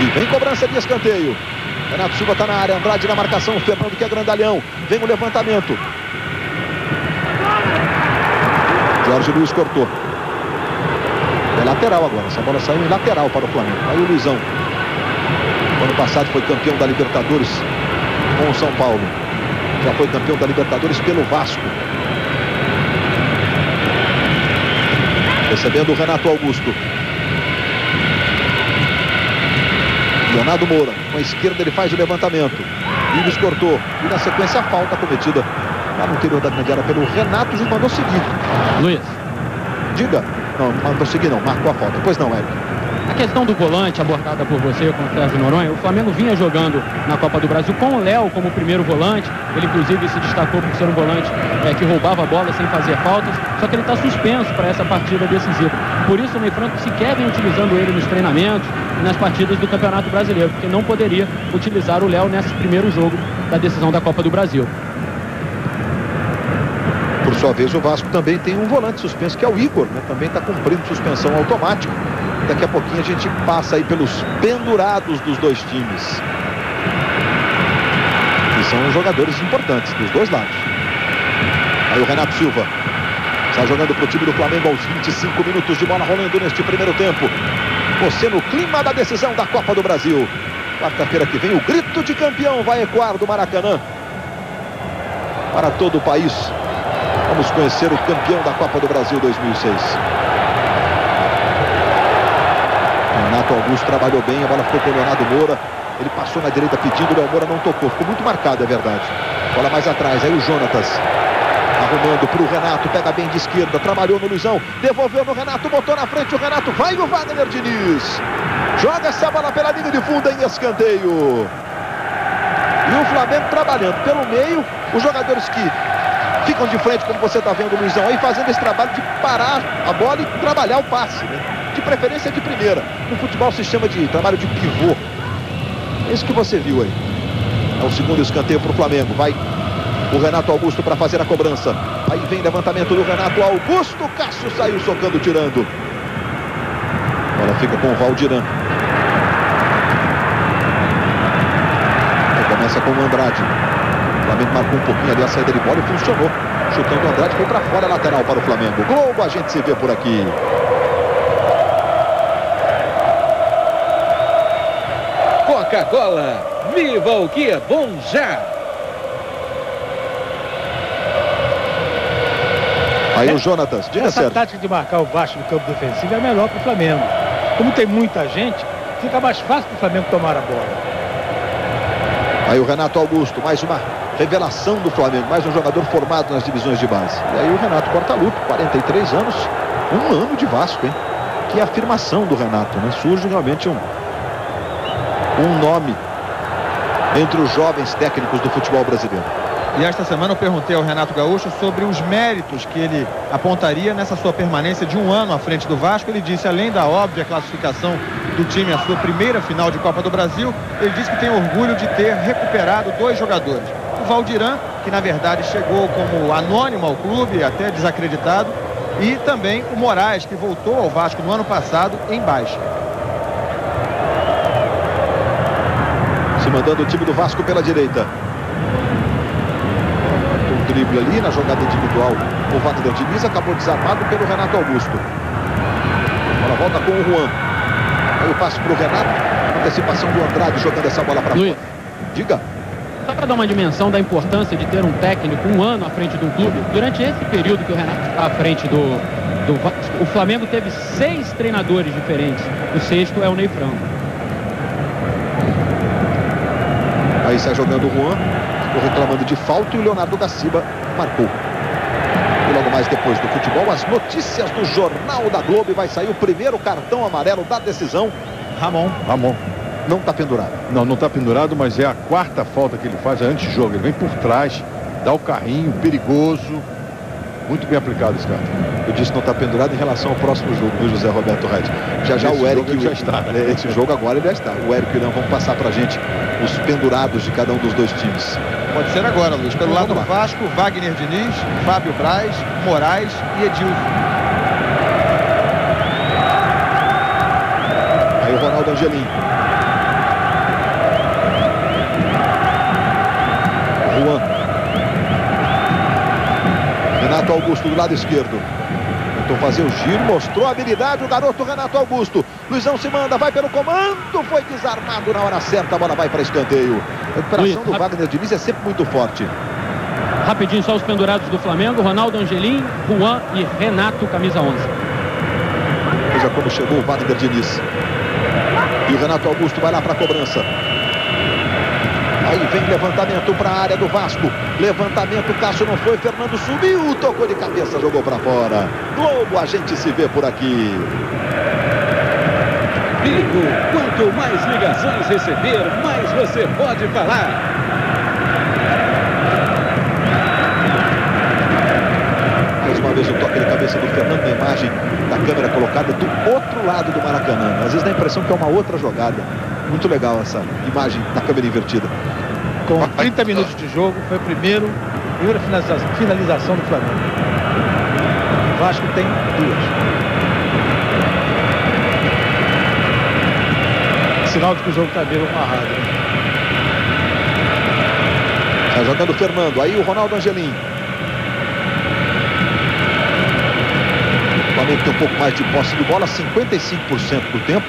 E vem cobrança de escanteio. Renato Silva está na área, Andrade na marcação, Fernando que é grandalhão. Vem o levantamento. Jorge Luiz cortou. É lateral agora, essa bola saiu em lateral para o Flamengo. Aí o Luizão. ano passado foi campeão da Libertadores com o São Paulo. Já foi campeão da Libertadores pelo Vasco. Recebendo o Renato Augusto. Leonardo Moura, com a esquerda ele faz o levantamento. Ives cortou. E na sequência a falta cometida lá no interior da grande área pelo Renato. O mandou seguir. Luiz. Diga. Não, mandou seguir não. Marcou a falta. Pois não, Eric. A questão do volante abordada por você com o Sérgio Noronha, o Flamengo vinha jogando na Copa do Brasil com o Léo como primeiro volante. Ele inclusive se destacou por ser um volante é, que roubava a bola sem fazer faltas. Só que ele está suspenso para essa partida decisiva. Por isso o Ney Franco sequer vem utilizando ele nos treinamentos e nas partidas do Campeonato Brasileiro, porque não poderia utilizar o Léo nesse primeiro jogo da decisão da Copa do Brasil. Por sua vez, o Vasco também tem um volante suspenso, que é o Igor, né? Também está cumprindo suspensão automática. Daqui a pouquinho a gente passa aí pelos pendurados dos dois times. Que são jogadores importantes dos dois lados. Aí o Renato Silva. Está jogando para o time do Flamengo aos 25 minutos de bola rolando neste primeiro tempo. Você no clima da decisão da Copa do Brasil. Quarta-feira que vem o grito de campeão vai ecoar do Maracanã. Para todo o país. Vamos conhecer o campeão da Copa do Brasil 2006. Renato Augusto trabalhou bem, a bola ficou com o Leonardo Moura. Ele passou na direita pedindo, o Léo Moura não tocou. Ficou muito marcado, é verdade. Bola mais atrás, aí o Jonatas. Arrumando para o Renato, pega bem de esquerda, trabalhou no Luizão, devolveu no Renato, botou na frente o Renato, vai o Wagner Diniz. Joga essa bola pela linha de fundo em escanteio. E o Flamengo trabalhando pelo meio, os jogadores que ficam de frente, como você está vendo o Luizão aí, fazendo esse trabalho de parar a bola e trabalhar o passe, né? De preferência de primeira. No futebol se chama de trabalho de pivô. É isso que você viu aí. É o segundo escanteio para o Flamengo. Vai o Renato Augusto para fazer a cobrança. Aí vem levantamento do Renato Augusto. Cássio saiu socando, tirando. Agora fica com o Valdiran. Aí começa com o Andrade. O Flamengo marcou um pouquinho ali a saída de bola e funcionou. Chutando o Andrade, foi para fora, lateral para o Flamengo. Globo, a gente se vê por aqui. Coca-Cola, viva o que é bom já! Aí o Jonatas, diga Essa certo. tática de marcar o Vasco no campo defensivo é a melhor para o Flamengo. Como tem muita gente, fica mais fácil para o Flamengo tomar a bola. Aí o Renato Augusto, mais uma revelação do Flamengo, mais um jogador formado nas divisões de base. E aí o Renato corta luto, 43 anos, um ano de Vasco, hein? Que afirmação do Renato, né? Surge realmente um, um nome entre os jovens técnicos do futebol brasileiro. E esta semana eu perguntei ao Renato Gaúcho sobre os méritos que ele apontaria nessa sua permanência de um ano à frente do Vasco. Ele disse, além da óbvia classificação do time à sua primeira final de Copa do Brasil, ele disse que tem orgulho de ter recuperado dois jogadores. O Valdiran, que na verdade chegou como anônimo ao clube, até desacreditado, e também o Moraes, que voltou ao Vasco no ano passado em baixa. Se mandando o time do Vasco pela direita. Drible ali na jogada individual. O Wagner Diniz acabou desarmado pelo Renato Augusto. Agora volta com o Juan. Aí o passe para o Renato. Antecipação do Andrade jogando essa bola para fora. Diga. Só para dar uma dimensão da importância de ter um técnico um ano à frente de um clube, durante esse período que o Renato está à frente do, do Vasco, o Flamengo teve seis treinadores diferentes. O sexto é o Ney Franco. Aí sai jogando o Juan. Ficou reclamando de falta e o Leonardo Gaciba marcou. E logo mais depois do futebol, as notícias do Jornal da Globo. E vai sair o primeiro cartão amarelo da decisão. Ramon. Ramon. Não está pendurado. Não, não está pendurado, mas é a quarta falta que ele faz, é antijogo. Ele vem por trás, dá o carrinho, perigoso. Muito bem aplicado esse cartão. Eu disse que não está pendurado em relação ao próximo jogo do José Roberto Red. Já já Esse o Eric jogo já está. É, Esse jogo agora ele já está. O Eric e o Irã vão passar pra gente os pendurados de cada um dos dois times. Pode ser agora, Luiz. Pelo lado do. Vasco, Wagner Diniz, Fábio Braz, Moraes e Edilson. Aí o Ronaldo Angelim. Juan. Renato Augusto do lado esquerdo. Tentou fazer o giro, mostrou a habilidade o garoto Renato Augusto. Luizão se manda, vai pelo comando, foi desarmado na hora certa, a bola vai para escanteio. A recuperação do Wagner Diniz é sempre muito forte. Rapidinho, só os pendurados do Flamengo, Ronaldo Angelim, Juan e Renato, camisa 11. Veja como chegou o Wagner Diniz. E o Renato Augusto vai lá para a cobrança. Aí vem levantamento para a área do Vasco. Levantamento, Cássio não foi, Fernando subiu, tocou de cabeça, jogou para fora. Globo, a gente se vê por aqui. Vivo, quanto mais ligações receber, mais você pode falar. Mais uma vez o toque de cabeça do Fernando na imagem da câmera colocada do outro lado do Maracanã. Às vezes dá a impressão que é uma outra jogada. Muito legal essa imagem da câmera invertida. Com 30 minutos de jogo, foi o primeiro, primeira finalização, finalização do Flamengo. Vasco tem duas. Sinal de que o jogo está meio amarrado. né? Tá jogando o Fernando. Aí o Ronaldo Angelim. O Flamengo tem um pouco mais de posse de bola, 55% do tempo.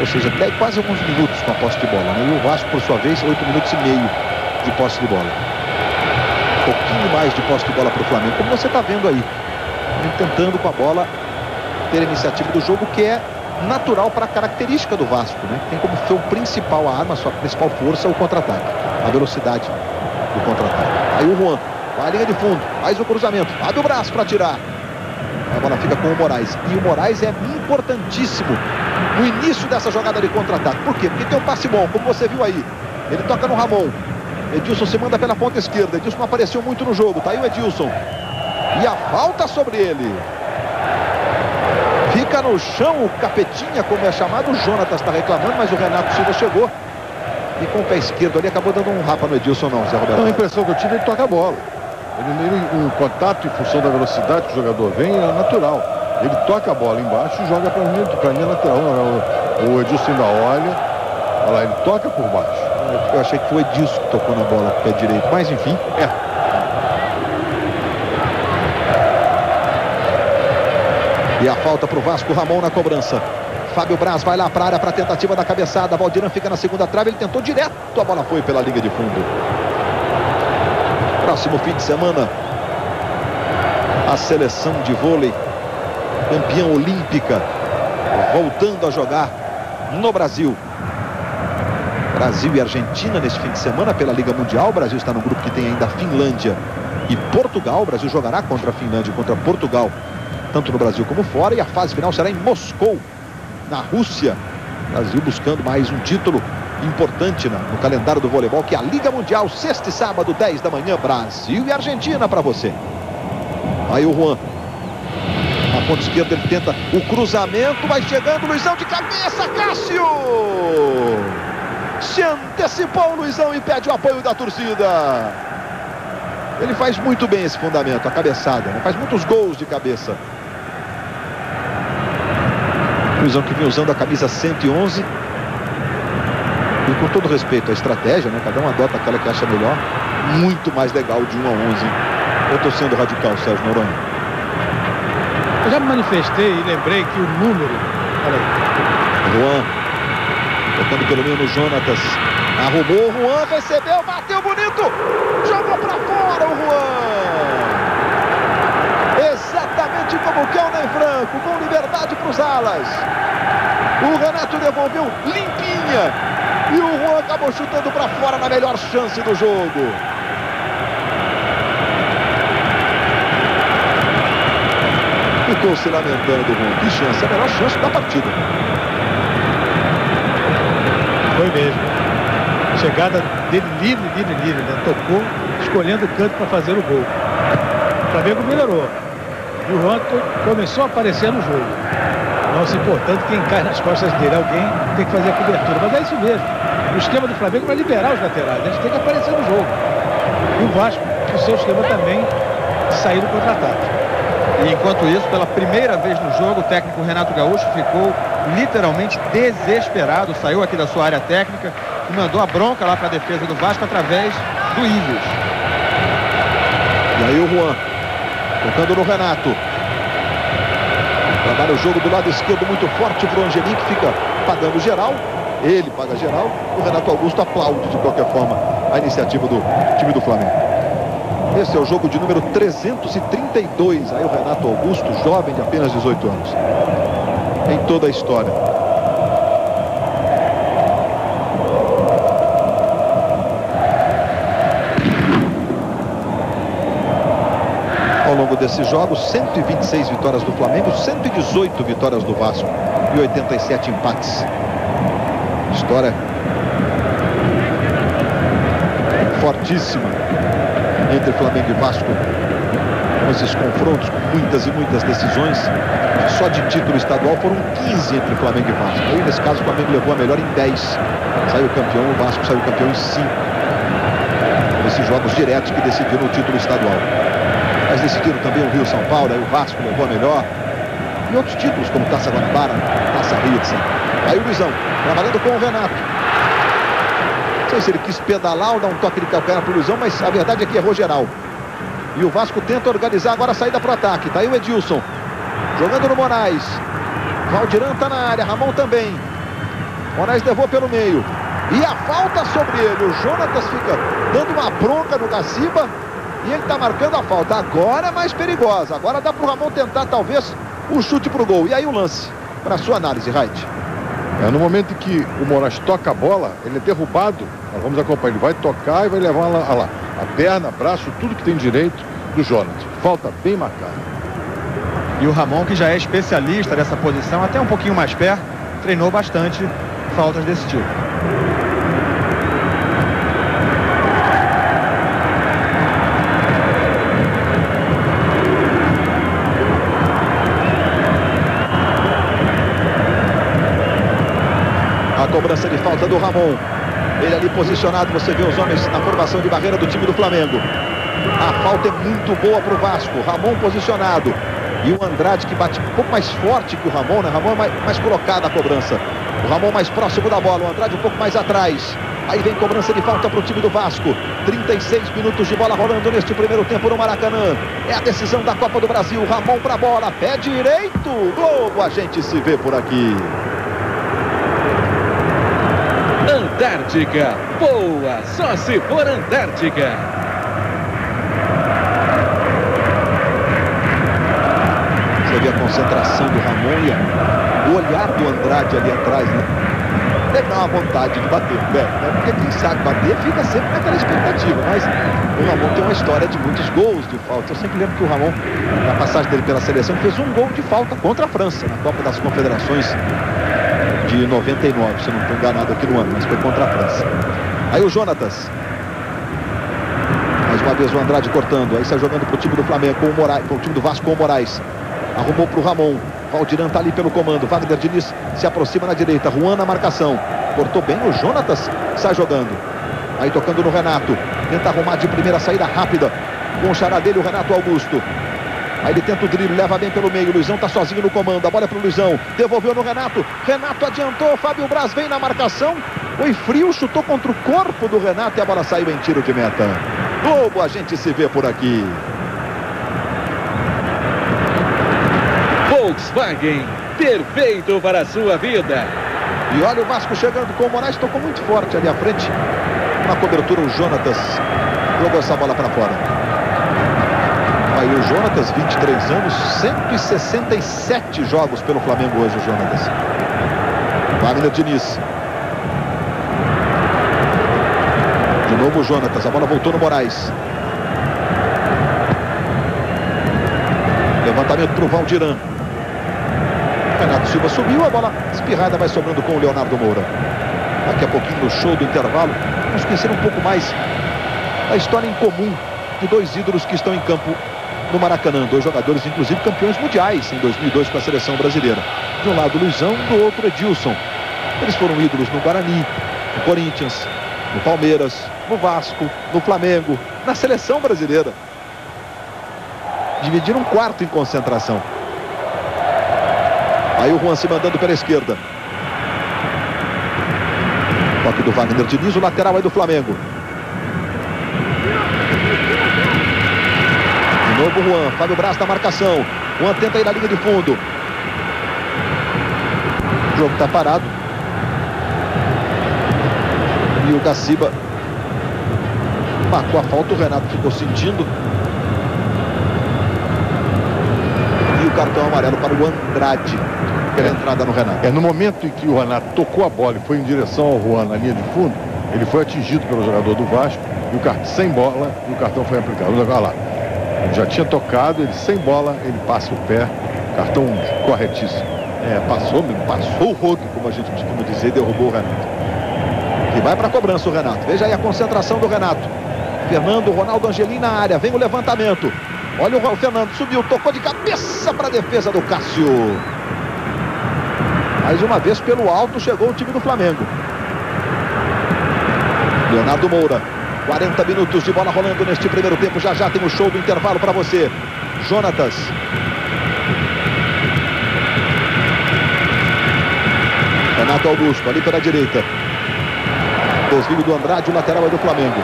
Ou seja, até quase alguns minutos com a posse de bola. né? E o Vasco, por sua vez, 8 minutos e meio de posse de bola. Um pouquinho mais de posse de bola para o Flamengo. Como você está vendo aí. Flamengo Tentando com a bola ter a iniciativa do jogo, que é natural para a característica do Vasco. Né? Tem como seu principal arma, sua principal força, o contra-ataque. A velocidade do contra-ataque. Aí o Juan, vai à linha de fundo, faz o cruzamento, abre o braço para tirar. A bola fica com o Moraes. E o Moraes é importantíssimo no início dessa jogada de contra-ataque. Por quê? Porque tem um passe bom, como você viu aí. Ele toca no Ramon. Edilson se manda pela ponta esquerda. Edilson não apareceu muito no jogo. Tá aí o Edilson. E a falta sobre ele. Fica no chão o capetinha, como é chamado. O Jonatas está reclamando, mas o Renato Silva chegou. E com o pé esquerdo ali acabou dando um rapa no Edilson, não, Zé Roberto. Não, a impressão que eu tive é que toca a bola. Ele, ele, o contato em função da velocidade que o jogador vem é natural. Ele toca a bola embaixo e joga para mim, para mim é lateral. O, o Edilson ainda olha. Olha lá, ele toca por baixo. Eu achei que foi Edilson que tocou na bola com o pé direito. Mas enfim, é. E a falta para o Vasco, Ramon na cobrança. Fábio Braz vai lá para a área para a tentativa da cabeçada. Valdiran fica na segunda trave, ele tentou direto, a bola foi pela linha de fundo. Próximo fim de semana, a seleção de vôlei, campeã olímpica, voltando a jogar no Brasil. Brasil e Argentina neste fim de semana pela Liga Mundial. O Brasil está no grupo que tem ainda a Finlândia e Portugal. O Brasil jogará contra a Finlândia e contra Portugal, tanto no Brasil como fora. E a fase final será em Moscou, na Rússia. Brasil buscando mais um título importante no calendário do voleibol, que é a Liga Mundial, sexta e sábado, 10 da manhã, Brasil e Argentina para você. Aí o Juan. Na ponta esquerda ele tenta o cruzamento, vai chegando, Luizão de cabeça, Cássio! Se antecipou o Luizão e pede o apoio da torcida. Ele faz muito bem esse fundamento, a cabeçada, né? faz muitos gols de cabeça. Luizão que vem usando a camisa 111. E com todo respeito à estratégia, né? Cada um adota aquela que acha melhor. Muito mais legal de 1 a 11. Eu estou sendo radical, Sérgio Noronha. Eu já me manifestei e lembrei que o número. Olha aí. Juan. Tocando pelo meio no Jonatas. Arrumou, o Juan recebeu, bateu bonito. Jogou para fora o Juan. Exatamente como o Kelner Franco, com liberdade para os alas. O Renato devolveu limpinha. E o Juan acabou chutando para fora na melhor chance do jogo. Ficou se lamentando Juan. Que chance, a melhor chance da partida. Foi mesmo. Chegada dele livre, livre, livre, né? Tocou, escolhendo o canto para fazer o gol. O Flamengo melhorou. E o Juan começou a aparecer no jogo. Não se importando quem cai nas costas dele. Alguém tem que fazer a cobertura. Mas é isso mesmo. O esquema do Flamengo vai liberar os laterais. Eles têm que aparecer no jogo. E o Vasco, o seu esquema também, sair do contra-ataque. E enquanto isso, pela primeira vez no jogo, o técnico Renato Gaúcho ficou literalmente desesperado. Saiu aqui da sua área técnica e mandou a bronca lá para a defesa do Vasco através do Ilhos. E aí o Juan, tocando no Renato. Trabalha o jogo do lado esquerdo muito forte para o Angelim, que fica pagando geral. Ele paga geral. O Renato Augusto aplaude de qualquer forma a iniciativa do time do Flamengo. Esse é o jogo de número 332. Aí o Renato Augusto, jovem de apenas 18 anos. Em toda a história. Desses jogos, 126 vitórias do Flamengo, 118 vitórias do Vasco e 87 empates. História fortíssima entre Flamengo e Vasco. Com esses confrontos, com muitas e muitas decisões. Só de título estadual foram 15 entre Flamengo e Vasco. Aí, nesse caso, o Flamengo levou a melhor em 10. Saiu campeão, o Vasco saiu campeão em 5. Esses jogos diretos que decidiram o título estadual. Mas decidiram também o Rio São Paulo, aí o Vasco levou a melhor. E outros títulos, como Taça Guanabara, Taça Ritza. Aí o Luizão, trabalhando com o Renato. Não sei se ele quis pedalar ou dar um toque de calcanhar para o Luizão, mas a verdade é que errou geral. E o Vasco tenta organizar agora a saída para o ataque. Tá aí o Edilson. Jogando no Moraes. Valdiran está na área, Ramon também. Moraes levou pelo meio. E a falta sobre ele. O Jonatas fica dando uma bronca no Gaciba. E ele está marcando a falta. Agora é mais perigosa. Agora dá para o Ramon tentar, talvez, o chute para o gol. E aí o lance. Para sua análise, Reit. É, no momento em que o Moraes toca a bola, ele é derrubado. Nós vamos acompanhar. Ele vai tocar e vai levar lá, lá a perna, braço, tudo que tem direito do Jonas. Falta bem marcada. E o Ramon, que já é especialista dessa posição, até um pouquinho mais perto, treinou bastante faltas desse tipo. A cobrança de falta do Ramon. Ele ali posicionado, você vê os homens na formação de barreira do time do Flamengo. A falta é muito boa para o Vasco. Ramon posicionado. E o Andrade que bate um pouco mais forte que o Ramon, né? Ramon é mais, mais colocado a cobrança. O Ramon mais próximo da bola, o Andrade um pouco mais atrás. Aí vem cobrança de falta para o time do Vasco. 36 minutos de bola rolando neste primeiro tempo no Maracanã. É a decisão da Copa do Brasil. Ramon para a bola, pé direito. Globo, a gente se vê por aqui. Antártica. Boa, só se for Antártica. Você a concentração do Ramon e o olhar do Andrade ali atrás, né? Deve dar uma vontade de bater, né? Porque quem sabe bater fica sempre naquela expectativa. Mas o Ramon tem uma história de muitos gols de falta. Eu sempre lembro que o Ramon, na passagem dele pela seleção, fez um gol de falta contra a França, na Copa das Confederações de 99, se não estou enganado aqui no ano, mas foi contra a França. Aí o Jonatas. Mais uma vez o Andrade cortando. Aí está jogando para o time do Flamengo com o Moraes, para o time do Vasco com o Moraes. Arrumou para o Ramon. Valdiran está ali pelo comando. Wagner Diniz se aproxima na direita. Juan na marcação. Cortou bem o Jonatas. Sai jogando. Aí tocando no Renato. Tenta arrumar de primeira saída rápida. Com o xará dele, o Renato Augusto. Aí ele tenta o drible, leva bem pelo meio. Luizão tá sozinho no comando. A bola é pro Luizão. Devolveu no Renato. Renato adiantou. Fábio Braz vem na marcação. Foi frio, chutou contra o corpo do Renato e a bola saiu em tiro de meta. Globo, a gente se vê por aqui. Volkswagen, perfeito para a sua vida. E olha o Vasco chegando com o Moraes, tocou muito forte ali à frente. Na cobertura o Jonatas jogou essa bola para fora. Aí o Jonatas, 23 anos, 167 jogos pelo Flamengo hoje, o Jonatas. Wagner Diniz. De novo o Jonatas, a bola voltou no Moraes. Levantamento para o Valdiran. Renato Silva subiu, a bola espirrada vai sobrando com o Leonardo Moura. Daqui a pouquinho no show do intervalo, vamos conhecer um pouco mais a história em comum de dois ídolos que estão em campo no Maracanã. Dois jogadores, inclusive, campeões mundiais em 2002 com a seleção brasileira. De um lado, Luizão, do outro, Edilson. Eles foram ídolos no Guarani, no Corinthians, no Palmeiras, no Vasco, no Flamengo, na seleção brasileira. Dividiram um quarto em concentração. Aí o Juan se mandando pela esquerda. Toque do Wagner Diniz, o lateral aí do Flamengo. De novo Juan, Fábio Braz na marcação. Juan tenta ir na linha de fundo. O jogo está parado. E o Gaciba marcou a falta, o Renato ficou sentindo. E o cartão amarelo para o Andrade pela entrada no Renato. É no momento em que o Renato tocou a bola e foi em direção ao Juan na linha de fundo, ele foi atingido pelo jogador do Vasco e o cartão sem bola e o cartão foi aplicado. Olha lá. Já tinha tocado, ele sem bola, ele passa o pé, cartão corretíssimo. É, passou, passou o rodo, como a gente costuma dizer, derrubou o Renato. E vai para a cobrança o Renato. Veja aí a concentração do Renato. Fernando, Ronaldo Angelim na área, vem o levantamento. Olha o Fernando, subiu, tocou de cabeça para a defesa do Cássio. Mais uma vez pelo alto chegou o time do Flamengo. Leonardo Moura. 40 minutos de bola rolando neste primeiro tempo. Já já tem o show do intervalo para você. Jonatas. Renato Augusto ali pela direita. Desvio do Andrade, o lateral é do Flamengo.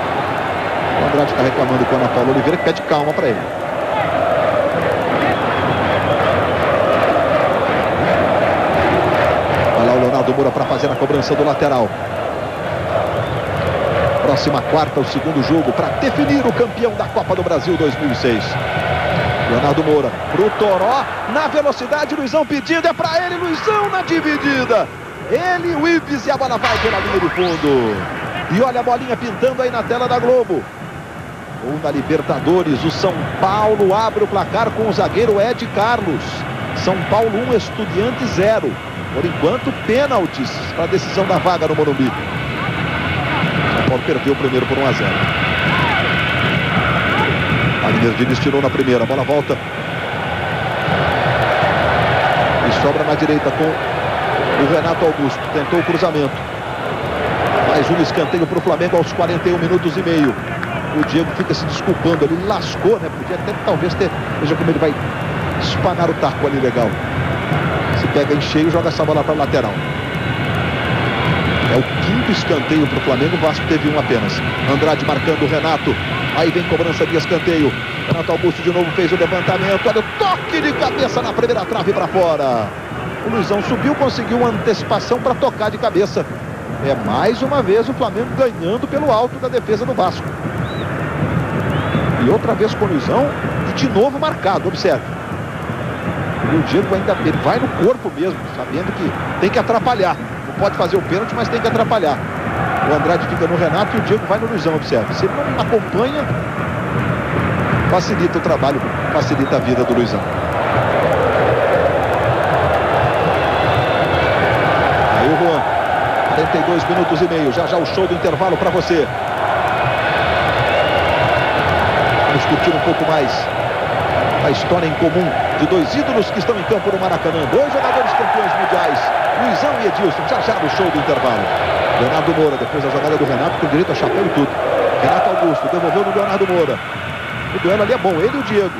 O Andrade está reclamando com o Ana Paula Oliveira que pede calma para ele. Leonardo Moura para fazer a cobrança do lateral. Próxima quarta, o segundo jogo para definir o campeão da Copa do Brasil 2006. Leonardo Moura pro Toró, na velocidade, Luizão pedido, é para ele, Luizão na dividida. Ele, o Ibis e a bola vai pela linha de fundo. E olha a bolinha pintando aí na tela da Globo. Ou na Libertadores, o São Paulo abre o placar com o zagueiro Ed Carlos. São Paulo 1, Estudiante 0. Por enquanto, pênaltis para a decisão da vaga no Morumbi. Paulo perdeu o primeiro por 1 a 0. Wagner Diniz tirou na primeira, bola volta. E sobra na direita com O Renato Augusto tentou o cruzamento. Mais um escanteio para o Flamengo aos 41 minutos e meio. O Diego fica se desculpando ali, lascou, né? Podia até talvez ter. Veja como ele vai espanar o taco ali legal. Se pega em cheio, joga essa bola para lateral. É o quinto escanteio para o Flamengo. O Vasco teve um apenas. Andrade marcando o Renato. Aí vem cobrança de escanteio. Renato Augusto de novo fez o levantamento. Olha o toque de cabeça na primeira trave para fora. O Luizão subiu, conseguiu uma antecipação para tocar de cabeça. É mais uma vez o Flamengo ganhando pelo alto da defesa do Vasco. E outra vez com o Luizão e de novo marcado, observe. E o Diego ainda ele vai no corpo mesmo, sabendo que tem que atrapalhar. Pode fazer o pênalti, mas tem que atrapalhar. O Andrade fica no Renato e o Diego vai no Luizão, observe. Se ele não acompanha, facilita o trabalho, facilita a vida do Luizão. Aí o Juan, 42 minutos e meio, já já o show do intervalo para você. Vamos um pouco mais a história em comum de dois ídolos que estão em campo no Maracanã. Dois jogadores campeões mundiais, Luizão e Edilson. Já já no show do intervalo. Leonardo Moura, depois da jogada do Renato, com direito a chapéu e tudo. Renato Augusto devolveu no Leonardo Moura. O duelo ali é bom, ele e o Diego.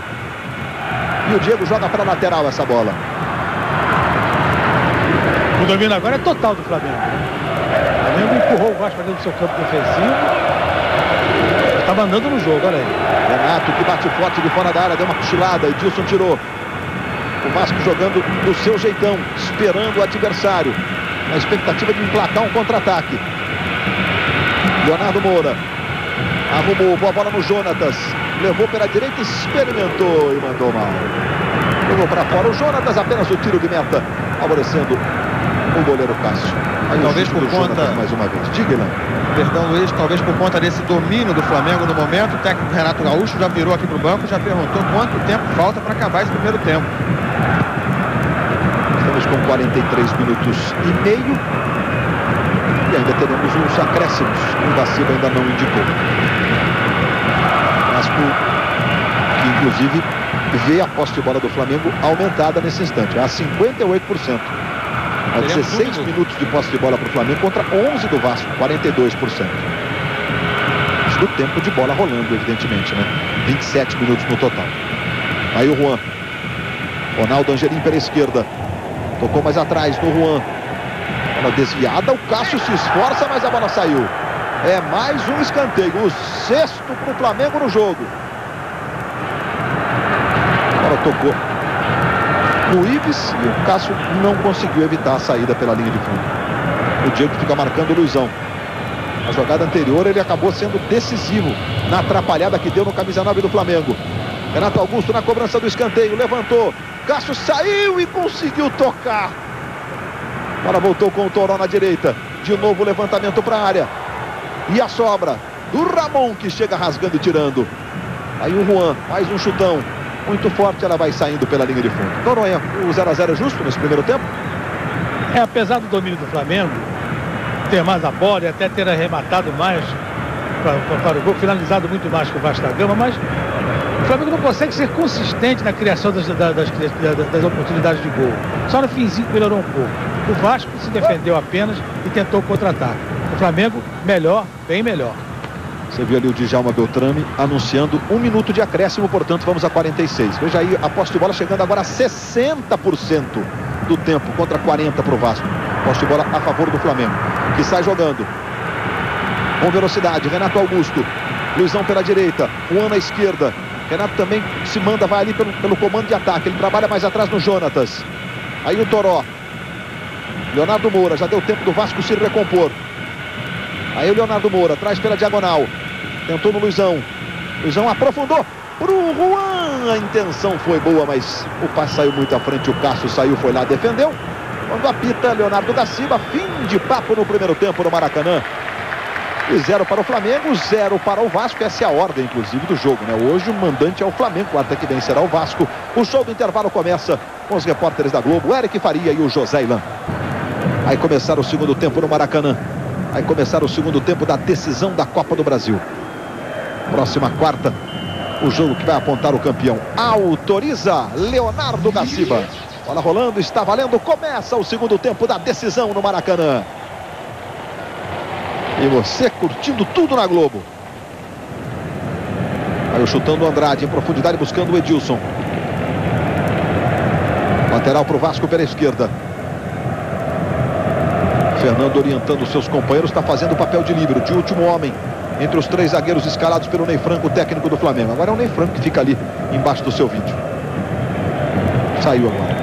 E o Diego joga para lateral essa bola. O domínio agora é total do Flamengo. O Flamengo empurrou o Vasco dentro do seu campo defensivo. Estava no jogo, olha aí. Renato que bate forte de fora da área, deu uma cochilada. Edilson tirou. O Vasco jogando do seu jeitão, esperando o adversário. Na expectativa de emplacar um contra-ataque. Leonardo Moura. Arrumou, boa bola no Jonatas. Levou pela direita, experimentou e mandou mal. Levou para fora o Jonatas, apenas o tiro de meta, favorecendo o goleiro Cássio. Talvez o por conta- mais uma vez. Diga, Ilan. Perdão, Luiz, talvez por conta desse domínio do Flamengo no momento, o técnico Renato Gaúcho já virou aqui pro banco, já perguntou quanto tempo falta para acabar esse primeiro tempo. Estamos com 43 minutos e meio. E ainda teremos uns acréscimos. O da Silva ainda não indicou. Vasco, que inclusive vê a posse de bola do Flamengo aumentada nesse instante, a 58%. Um 16 minuto. minutos de posse de bola para o Flamengo contra 11 do Vasco, 42%. Isso do tempo de bola rolando, evidentemente, né? 27 minutos no total. Aí o Juan. Ronaldo Angelim pela esquerda. Tocou mais atrás no Juan. Bola desviada, o Cássio se esforça, mas a bola saiu. É mais um escanteio, o sexto para o Flamengo no jogo. A bola tocou no Ives e o Cássio não conseguiu evitar a saída pela linha de fundo. O Diego fica marcando o Luizão. Na jogada anterior ele acabou sendo decisivo na atrapalhada que deu no camisa 9 do Flamengo. Renato Augusto na cobrança do escanteio, levantou. Cássio saiu e conseguiu tocar. Agora voltou com o Toró na direita. De novo o levantamento para a área. E a sobra do Ramon que chega rasgando e tirando. Aí o Juan, mais um chutão. Muito forte, ela vai saindo pela linha de fundo. Noronha, o 0 a 0 é justo nesse primeiro tempo? É, apesar do domínio do Flamengo, ter mais a bola e até ter arrematado mais para, o gol, finalizado muito mais que o Vasco da Gama, mas o Flamengo não consegue ser consistente na criação das, da- das, das- das oportunidades de gol. Só no finzinho melhorou um pouco. O Vasco se defendeu apenas e tentou contra-ataque. O Flamengo, melhor, bem melhor. Você viu ali o Djalma Beltrame anunciando um minuto de acréscimo, portanto vamos a 46. Veja aí a posse de bola chegando agora a 60% do tempo contra 40% para o Vasco. Posse de bola a favor do Flamengo, que sai jogando. Com velocidade, Renato Augusto. Luizão pela direita, Juan na esquerda. Renato também se manda, vai ali pelo, pelo comando de ataque. Ele trabalha mais atrás no Jonatas. Aí o Toró. Leonardo Moura, já deu tempo do Vasco se recompor. Aí o Leonardo Moura, traz pela diagonal. Tentou no Luizão. Luizão aprofundou pro Juan. A intenção foi boa, mas o passe saiu muito à frente. O Cássio saiu, foi lá, defendeu. Quando apita, Leonardo Gaciba. Fim de papo no primeiro tempo no Maracanã. E zero para o Flamengo, zero para o Vasco. Essa é a ordem, inclusive, do jogo, né? Hoje o mandante é o Flamengo, quarta que vem será o Vasco. O show do intervalo começa com os repórteres da Globo, Eric Faria e o José Ilan. Aí começar o segundo tempo no Maracanã. Vai começar o segundo tempo da decisão da Copa do Brasil. Próxima quarta, o jogo que vai apontar o campeão. Autoriza Leonardo Gaciba. Bola rolando, está valendo. Começa o segundo tempo da decisão no Maracanã. E você curtindo tudo na Globo. Aí o chutando o Andrade em profundidade buscando o Edilson. Lateral para o Vasco pela esquerda. Fernando orientando seus companheiros, está fazendo o papel de livre, de último homem entre os três zagueiros escalados pelo Ney Franco, o técnico do Flamengo. Agora é o Ney Franco que fica ali embaixo do seu vídeo. Saiu agora.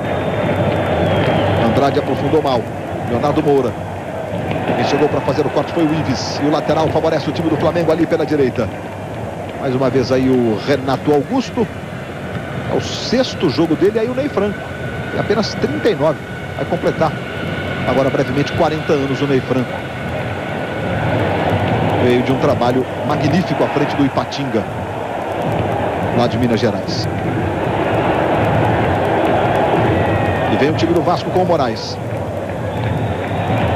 Andrade aprofundou mal. Leonardo Moura. Quem chegou para fazer o corte foi o Ives. E o lateral favorece o time do Flamengo ali pela direita. Mais uma vez aí o Renato Augusto. É o sexto jogo dele aí o Ney Franco. E apenas 39. Vai completar agora brevemente 40 anos o Ney Franco. Veio de um trabalho magnífico à frente do Ipatinga, lá de Minas Gerais. E vem o time do Vasco com o Moraes.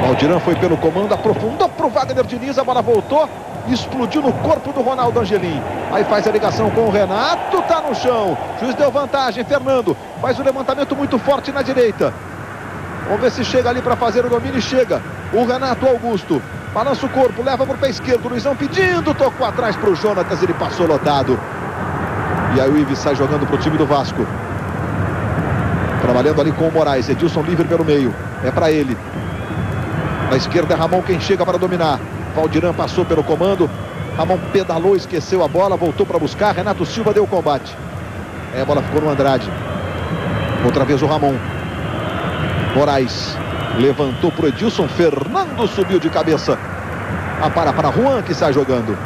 Valdirão foi pelo comando, aprofundou para o Wagner Diniz, a bola voltou explodiu no corpo do Ronaldo Angelim. Aí faz a ligação com o Renato, tá no chão. Juiz deu vantagem, Fernando faz o levantamento muito forte na direita. Vamos ver se chega ali para fazer o domínio e chega. O Renato Augusto balança o corpo, leva para o pé esquerdo. Luizão pedindo, tocou atrás para o Jonatas, ele passou lotado. E aí o Ives sai jogando para o time do Vasco. Trabalhando ali com o Moraes. Edilson livre pelo meio. É para ele. Na esquerda é Ramon quem chega para dominar. Valdirã passou pelo comando. Ramon pedalou, esqueceu a bola, voltou para buscar. Renato Silva deu o combate. É, a bola ficou no Andrade. Outra vez o Ramon. Moraes levantou para Edilson. Fernando subiu de cabeça. A para para Juan que sai jogando.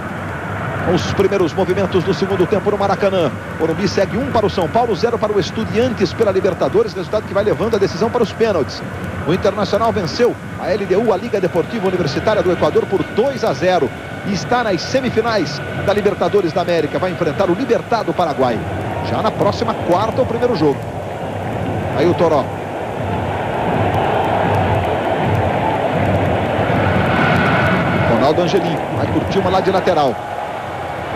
Os primeiros movimentos do segundo tempo no Maracanã. Morumbi segue um para o São Paulo, zero para o Estudiantes pela Libertadores, resultado que vai levando a decisão para os pênaltis. O Internacional venceu a LDU, a Liga Deportiva Universitária do Equador, por 2 a 0 e está nas semifinais da Libertadores da América. Vai enfrentar o Libertad do Paraguai. Já na próxima quarta, o primeiro jogo. Aí o Toró. Ronaldo Angelim vai curtir uma lá de lateral.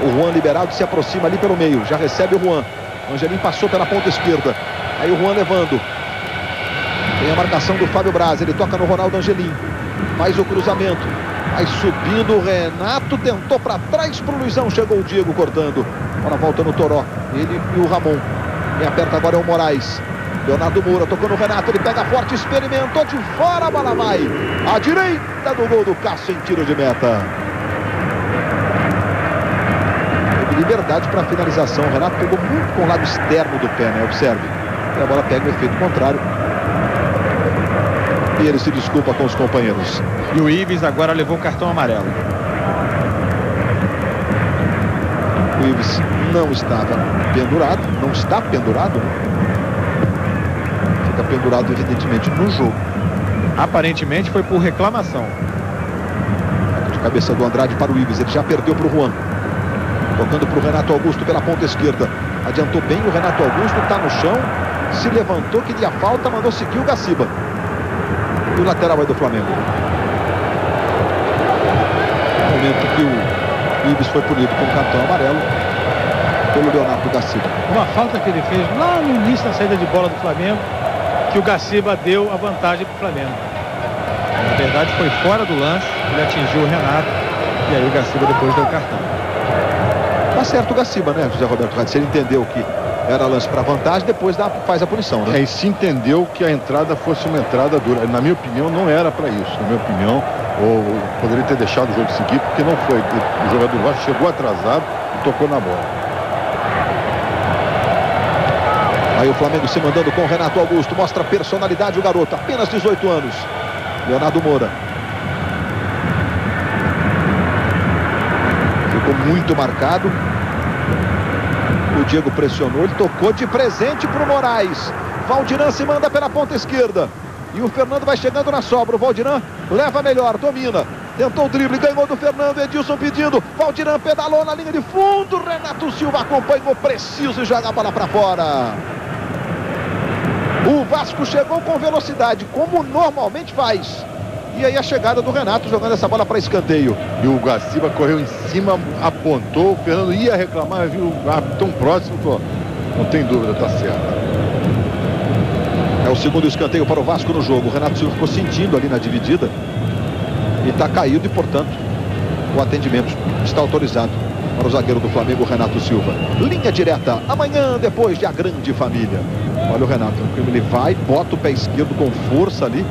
O Juan liberado se aproxima ali pelo meio. Já recebe o Juan. O Angelim passou pela ponta esquerda. Aí o Juan levando. Tem a marcação do Fábio Braz. Ele toca no Ronaldo Angelim. Faz o cruzamento. Vai subindo o Renato. Tentou para trás para o Luizão. Chegou o Diego cortando. Bola volta no Toró. Ele e o Ramon. Quem aperta agora é o Moraes. Leonardo Moura tocou no Renato. Ele pega forte. Experimentou de fora. A bola vai. À direita do gol do Cássio em tiro de meta. liberdade para a finalização. O Renato pegou muito com o lado externo do pé, né? Observe. E a bola pega o efeito contrário. E ele se desculpa com os companheiros. E o Ives agora levou o cartão amarelo. O Ives não estava pendurado, não está pendurado. Pendurado, evidentemente, no jogo. Aparentemente foi por reclamação. De cabeça do Andrade para o Ives, ele já perdeu para o Juan. Tocando para o Renato Augusto pela ponta esquerda. Adiantou bem o Renato Augusto, está no chão. Se levantou, queria falta, mandou seguir o Gaciba. E o lateral vai do Flamengo. No momento que o Ibis foi punido com cartão amarelo pelo Leonardo Gaciba. Uma falta que ele fez lá no início da saída de bola do Flamengo, que o Gaciba deu a vantagem para o Flamengo. Na verdade foi fora do lance, ele atingiu o Renato e aí o Gaciba depois deu o cartão. Tá certo o Gaciba, né, José Roberto Rádio? Se ele entendeu que era lance para vantagem, depois dá, faz a punição, né? É, e se entendeu que a entrada fosse uma entrada dura. Na minha opinião, não era para isso. Na minha opinião, ou poderia ter deixado o jogo seguir, porque não foi. O jogador do Vasco chegou atrasado e tocou na bola. Aí o Flamengo se mandando com o Renato Augusto. Mostra personalidade o garoto, apenas 18 anos. Leonardo Moura. Ficou muito marcado. O Diego pressionou, ele tocou de presente para o Moraes. Valdiran se manda pela ponta esquerda. E o Fernando vai chegando na sobra. O Valdiran leva melhor, domina. Tentou o drible, ganhou do Fernando. Edilson pedindo. Valdiran pedalou na linha de fundo. Renato Silva acompanhou preciso e joga a bola para fora. O Vasco chegou com velocidade, como normalmente faz. E aí a chegada do Renato jogando essa bola para escanteio. E o Gaciba correu em cima, apontou. O Fernando ia reclamar, viu o tão próximo. Pô, não tem dúvida, tá certo. É É o segundo escanteio para o Vasco no jogo. O Renato Silva ficou sentindo ali na dividida. E está caído e, portanto, o atendimento está autorizado para o zagueiro do Flamengo, Renato Silva. Linha direta, amanhã, depois de A Grande Família. Olha o Renato, ele vai, bota o pé esquerdo com força ali.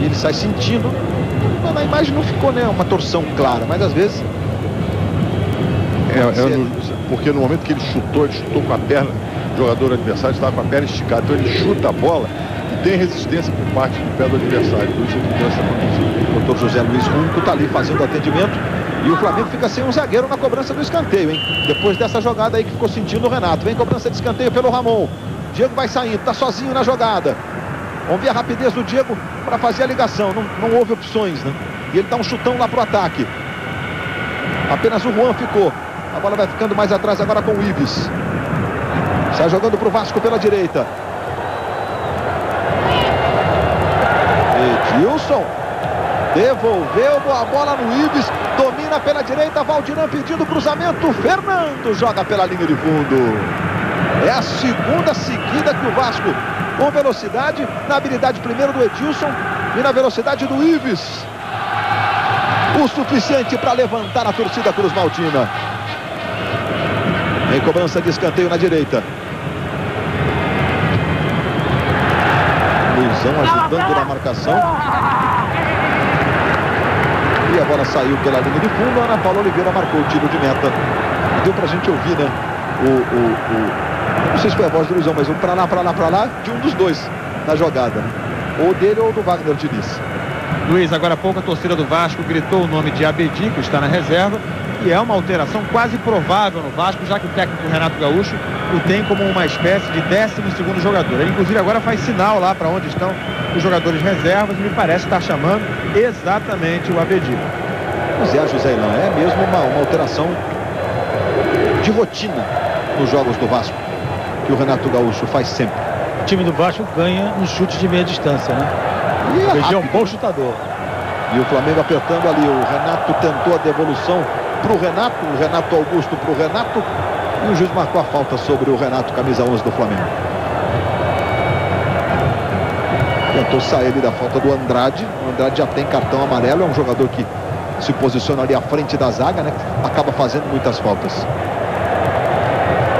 E ele sai sentindo. Na imagem não ficou né, uma torção clara, mas às vezes É, é no- porque no momento que ele chutou, ele chutou com a perna, o jogador adversário estava com a perna esticada, então ele chuta a bola e tem resistência por parte do pé do adversário, por isso ele condição. O doutor José Luiz Runco está ali fazendo atendimento. E o Flamengo fica sem um zagueiro na cobrança do escanteio, hein? Depois dessa jogada aí que ficou sentindo o Renato. Vem cobrança de escanteio pelo Ramon. Diego vai saindo, tá sozinho na jogada. Vamos ver a rapidez do Diego para fazer a ligação. Não, não houve opções, né? E ele dá um chutão lá pro ataque. Apenas o Juan ficou. A bola vai ficando mais atrás agora com o Ives. Sai jogando pro Vasco pela direita. Edilson. Devolveu a bola no Ives. Domina pela direita. Valdirão pedindo cruzamento. Fernando joga pela linha de fundo. É a segunda seguida que o Vasco, com velocidade, na habilidade primeiro do Edilson e na velocidade do Ives. O suficiente para levantar a torcida Cruz Maltina. Em cobrança de escanteio na direita. Luizão ajudando na marcação. A bola saiu pela linha de fundo. Ana Paula Oliveira marcou o tiro de meta. Deu pra gente ouvir, né? O, o, o... Não sei se foi a voz do Luizão, mas um pra lá, pra lá, pra lá, de um dos dois na jogada. né? Ou dele ou do Wagner Diniz. Luiz, agora há pouco a torcida do Vasco gritou o nome de Abedi, que está na reserva, e é uma alteração quase provável no Vasco, já que o técnico Renato Gaúcho o tem como uma espécie de 12 jogador. Ele, inclusive, agora faz sinal lá para onde estão os jogadores reservas e me parece estar chamando exatamente o Abedi. Pois é, José Ilan, é mesmo uma, uma alteração de rotina nos jogos do Vasco, que o Renato Gaúcho faz sempre. O time do Vasco ganha no chute de meia distância, né? E é é um bom chutador. E o Flamengo apertando ali. O Renato tentou a devolução para o Renato. O Renato Augusto para o Renato. E o juiz marcou a falta sobre o Renato, camisa 11 do Flamengo. Tentou sair ali da falta do Andrade. O Andrade já tem cartão amarelo. É um jogador que se posiciona ali à frente da zaga, né? Acaba fazendo muitas faltas.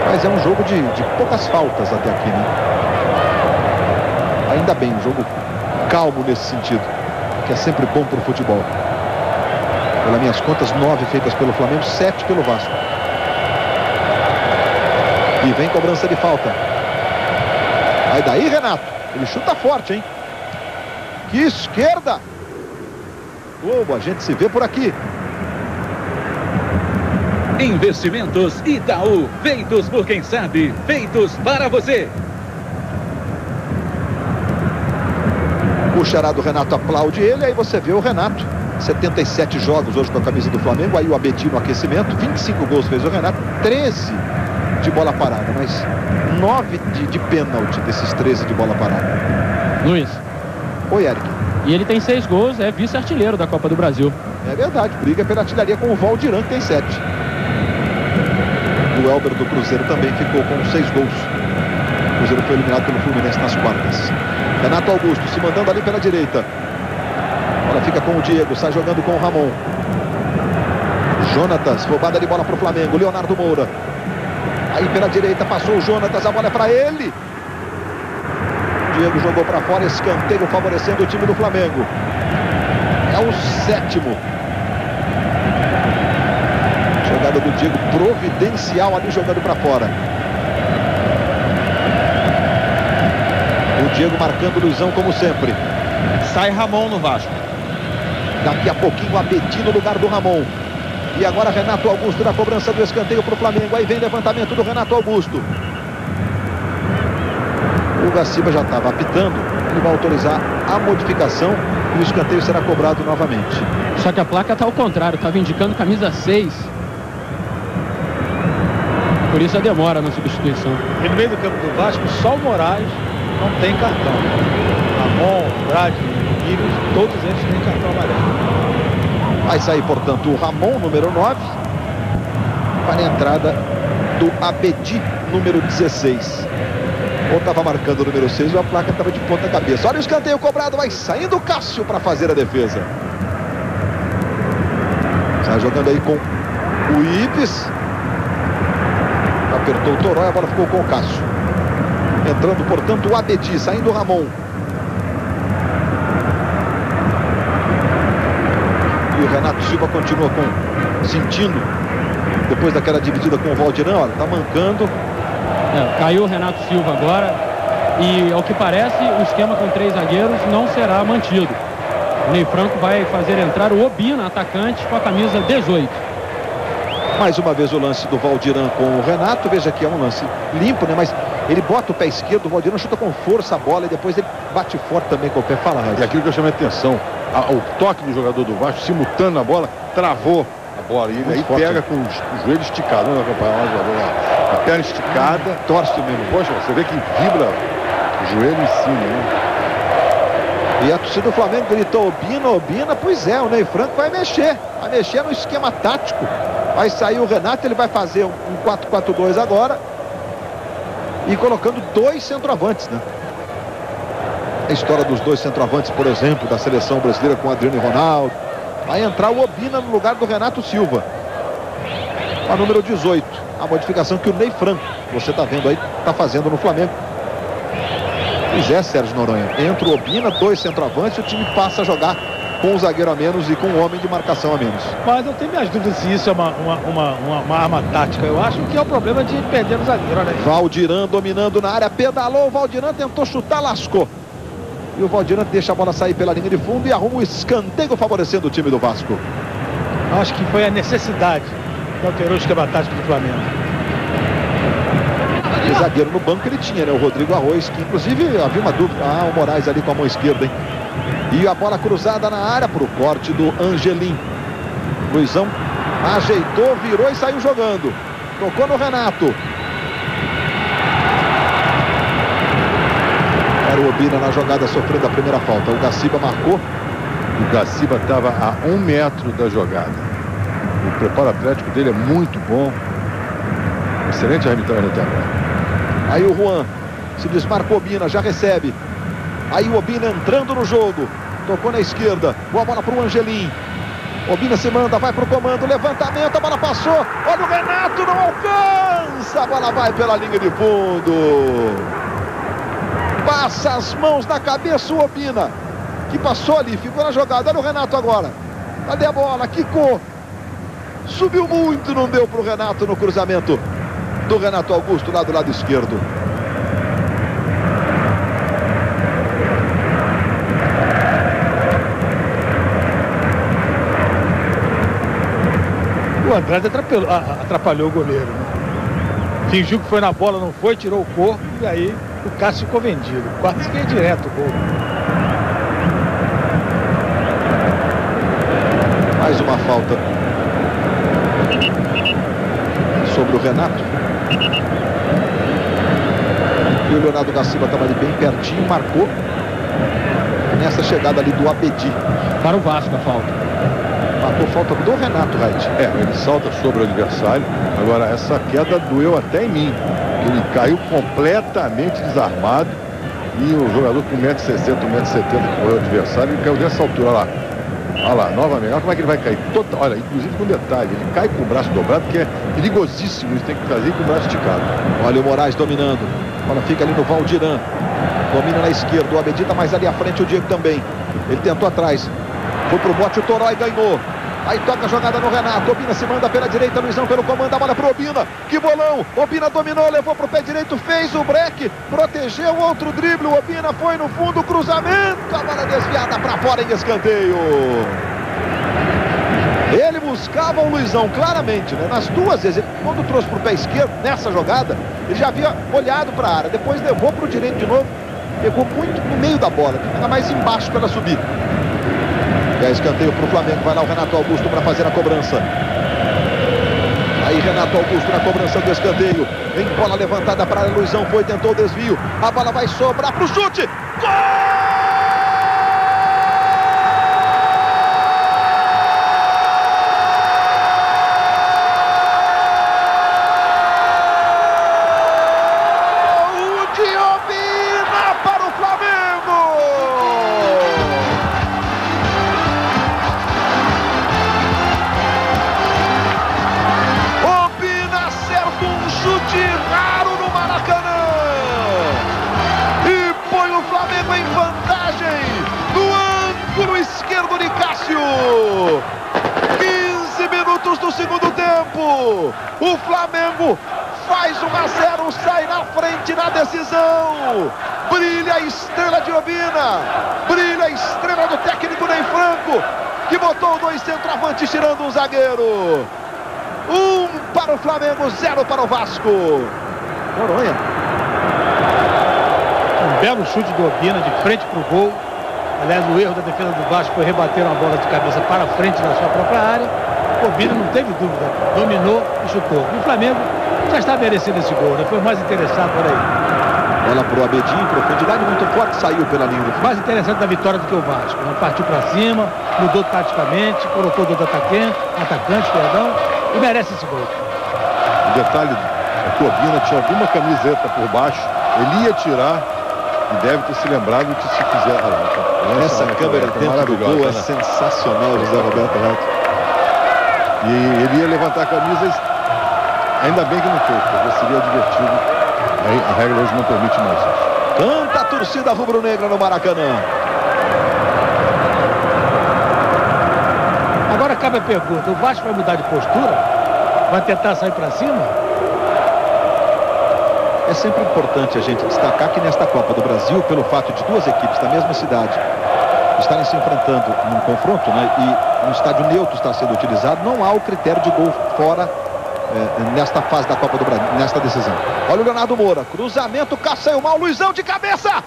Mas é um jogo de, de poucas faltas até aqui, né? Ainda bem, um jogo calmo nesse sentido que é sempre bom para o futebol. Pelas minhas contas, nove feitas pelo Flamengo, sete pelo Vasco. E vem cobrança de falta. Vai daí, Renato. Ele chuta forte, hein? Que esquerda! Como a gente se vê por aqui. Investimentos Itaú, feitos por quem sabe, feitos para você. O xará do Renato aplaude ele, aí você vê o Renato. 77 jogos hoje com a camisa do Flamengo, aí o Abedi no aquecimento, 25 gols fez o Renato, 13 de bola parada, mas 9 de, de pênalti desses 13 de bola parada. Luiz. Oi, Eric. E ele tem seis gols, é vice-artilheiro da Copa do Brasil. É verdade, briga pela artilharia com o Valdiran, que tem 7. O Elber do Cruzeiro também ficou com 6 gols. O Cruzeiro foi eliminado pelo Fluminense nas quartas. Renato Augusto se mandando ali pela direita. Bola fica com o Diego, sai jogando com o Ramon. Jonatas, roubada de bola para o Flamengo. Leonardo Moura. Aí pela direita passou o Jonatas, a bola é para ele. Diego jogou para fora, escanteio favorecendo o time do Flamengo. É o sétimo. Jogada do Diego providencial ali jogando para fora. O Diego marcando o Luizão como sempre. Sai Ramon no Vasco. Daqui a pouquinho Abedi no lugar do Ramon. E agora Renato Augusto na cobrança do escanteio para o Flamengo. Aí vem levantamento do Renato Augusto. O Gaciba já estava apitando. Ele vai autorizar a modificação e o escanteio será cobrado novamente. Só que a placa tá ao contrário, estava indicando camisa 6. Por isso a demora na substituição. E no meio do campo do Vasco, só o Moraes não tem cartão. Ramon, Andrade, Íris, todos eles têm cartão amarelo. Vai sair, portanto, o Ramon, número 9, para a entrada do Abedi, número 16. Ou estava marcando o número 6 ou a placa estava de ponta cabeça. Olha o escanteio cobrado, vai saindo o Cássio para fazer a defesa. Sai jogando aí com o Ibis. Apertou o Toró e a bola ficou com o Cássio. Entrando, portanto, o Abedi, saindo o Ramon. E o Renato Silva continua com sentindo depois daquela dividida com o Valdirão, olha, tá mancando. É, caiu o Renato Silva agora e ao que parece o esquema com três zagueiros não será mantido. O Ney Franco vai fazer entrar o Obina, atacante, com a camisa 18. Mais uma vez o lance do Valdirão com o Renato. Veja que é um lance limpo, né? Mas ele bota o pé esquerdo, o Valdirão chuta com força a bola e depois ele bate forte também com o pé. Fala, E aquilo que eu chamei a atenção, a- o toque do jogador do Vasco, simultâneo na bola, travou a bola. E ele Muito aí forte. pega com os, o joelho esticado, né, acompanhar mais o jogador lá. A perna esticada, torce mesmo. Poxa, você vê que vibra o joelho em cima, né? E a torcida do Flamengo gritou Obina, Obina. Pois é, o Ney Franco vai mexer. Vai mexer no esquema tático. Vai sair o Renato, ele vai fazer um um 4-4-2 agora. E colocando dois centroavantes, né? A história dos dois centroavantes, por exemplo, da seleção brasileira com Adriano e Ronaldo. Vai entrar o Obina no lugar do Renato Silva. A número 18. A modificação que o Ney Franco, você está vendo aí, está fazendo no Flamengo. Pois é, Sérgio Noronha. Entra o Obina, dois centroavantes, o time passa a jogar com um zagueiro a menos e com um homem de marcação a menos. Mas eu tenho minhas dúvidas se isso é uma, uma, uma, uma- arma tática. Eu acho que é o problema de perder o zagueiro. Aí. Valdiran dominando na área, pedalou, o Valdiran tentou chutar, lascou. E o Valdiran deixa a bola sair pela linha de fundo e arruma o escanteio favorecendo o time do Vasco. Acho que foi a necessidade que alterou o esquema tático do Flamengo. De zagueiro no banco ele tinha, né? O Rodrigo Arroz, que inclusive havia uma dúvida. Ah, o Moraes ali com a mão esquerda, hein? E a bola cruzada na área para o corte do Angelim. Luizão ajeitou, virou e saiu jogando. Tocou no Renato. Era o Obina na jogada sofrendo a primeira falta. O Gaciba marcou. O Gaciba estava a um metro da jogada. O preparo atlético dele é muito bom. Excelente arbitragem até agora. Aí o Juan se desmarca o Obina, já recebe. Aí o Obina entrando no jogo. Tocou na esquerda. Boa bola para o Angelim. Obina se manda, vai para o comando. Levantamento, a bola passou. Olha o Renato, não alcança. A bola vai pela linha de fundo. Passa as mãos na cabeça o Obina. Que passou ali, ficou na jogada. Olha o Renato agora. Cadê a bola? Quicou. Subiu muito, não deu para o Renato no cruzamento do Renato Augusto lá do lado esquerdo. O Andrade atrapalhou, atrapalhou o goleiro. Né? Fingiu que foi na bola, não foi, tirou o corpo e aí o Cássio ficou vendido. Quase que é direto o gol. Mais uma falta sobre o Renato. E o Leonardo da Silva estava ali bem pertinho, marcou. Nessa chegada ali do Abedi. Para o Vasco a falta. Marcou falta do Renato, Raid. É, ele salta sobre o adversário. Agora, essa queda doeu até em mim. Ele caiu completamente desarmado. E o jogador com 1,60m, 1,70m que foi o adversário, ele caiu dessa altura lá. Olha lá, novamente. Olha como é que ele vai cair. Total, olha, inclusive com detalhe, ele cai com o braço dobrado, que é perigosíssimo. Isso tem que fazer com o braço esticado. Olha o Moraes dominando. A bola fica ali no Valdiran. Domina na esquerda. O Abedi tá mais ali à frente. O Diego também. Ele tentou atrás. Foi pro bote. O Torói ganhou. Aí toca a jogada no Renato. Obina se manda pela direita. Luizão pelo comando. A bola pro Obina. Que bolão. Obina dominou. Levou pro pé direito. Fez o break. Protegeu outro drible. O Obina foi no fundo. Cruzamento. A bola desviada para fora em escanteio. Ele buscava o Luizão claramente, né? Nas duas vezes, ele, quando trouxe para o pé esquerdo, nessa jogada, ele já havia olhado para a área, depois levou para o direito de novo, pegou muito no meio da bola, ainda mais embaixo para subir. Aí escanteio para o Flamengo, vai lá o Renato Augusto para fazer a cobrança. Aí Renato Augusto na cobrança do escanteio. Vem bola levantada para a Luizão foi, tentou o desvio. A bola vai sobrar para o chute. Gol! para o Vasco. Coronha. Um belo chute do Obina de frente para o gol. Aliás, o erro da defesa do Vasco foi rebater uma bola de cabeça para frente da sua própria área. O Obina não teve dúvida, dominou e chutou. E o Flamengo já está merecendo esse gol, né? Foi mais interessado por aí. Bola para o Abedinho, profundidade muito forte, saiu pela linha do Mais interessante da vitória do que o Vasco. Né? Partiu para cima, mudou taticamente, colocou dois atacante, atacante, perdão, e merece esse gol. Detalhe é que o Obina tinha alguma camiseta por baixo, ele ia tirar e deve ter se lembrado que se fizer. Ah, Essa câmera dentro do gol é né? sensacional, José Roberto Reto. E ele ia levantar a camisa e ainda bem que não fez, porque seria divertido. Aí a regra hoje não permite mais isso. Canta a torcida rubro-negra no Maracanã. Agora cabe a pergunta, o Vasco vai mudar de postura? Vai tentar sair para cima? É sempre importante a gente destacar que nesta Copa do Brasil, pelo fato de duas equipes da mesma cidade estarem se enfrentando num confronto, né, e um estádio neutro está sendo utilizado, não há o critério de gol fora é, nesta fase da Copa do Brasil, nesta decisão. Olha o Leonardo Moura, cruzamento, caçaiu mal, Luizão de cabeça,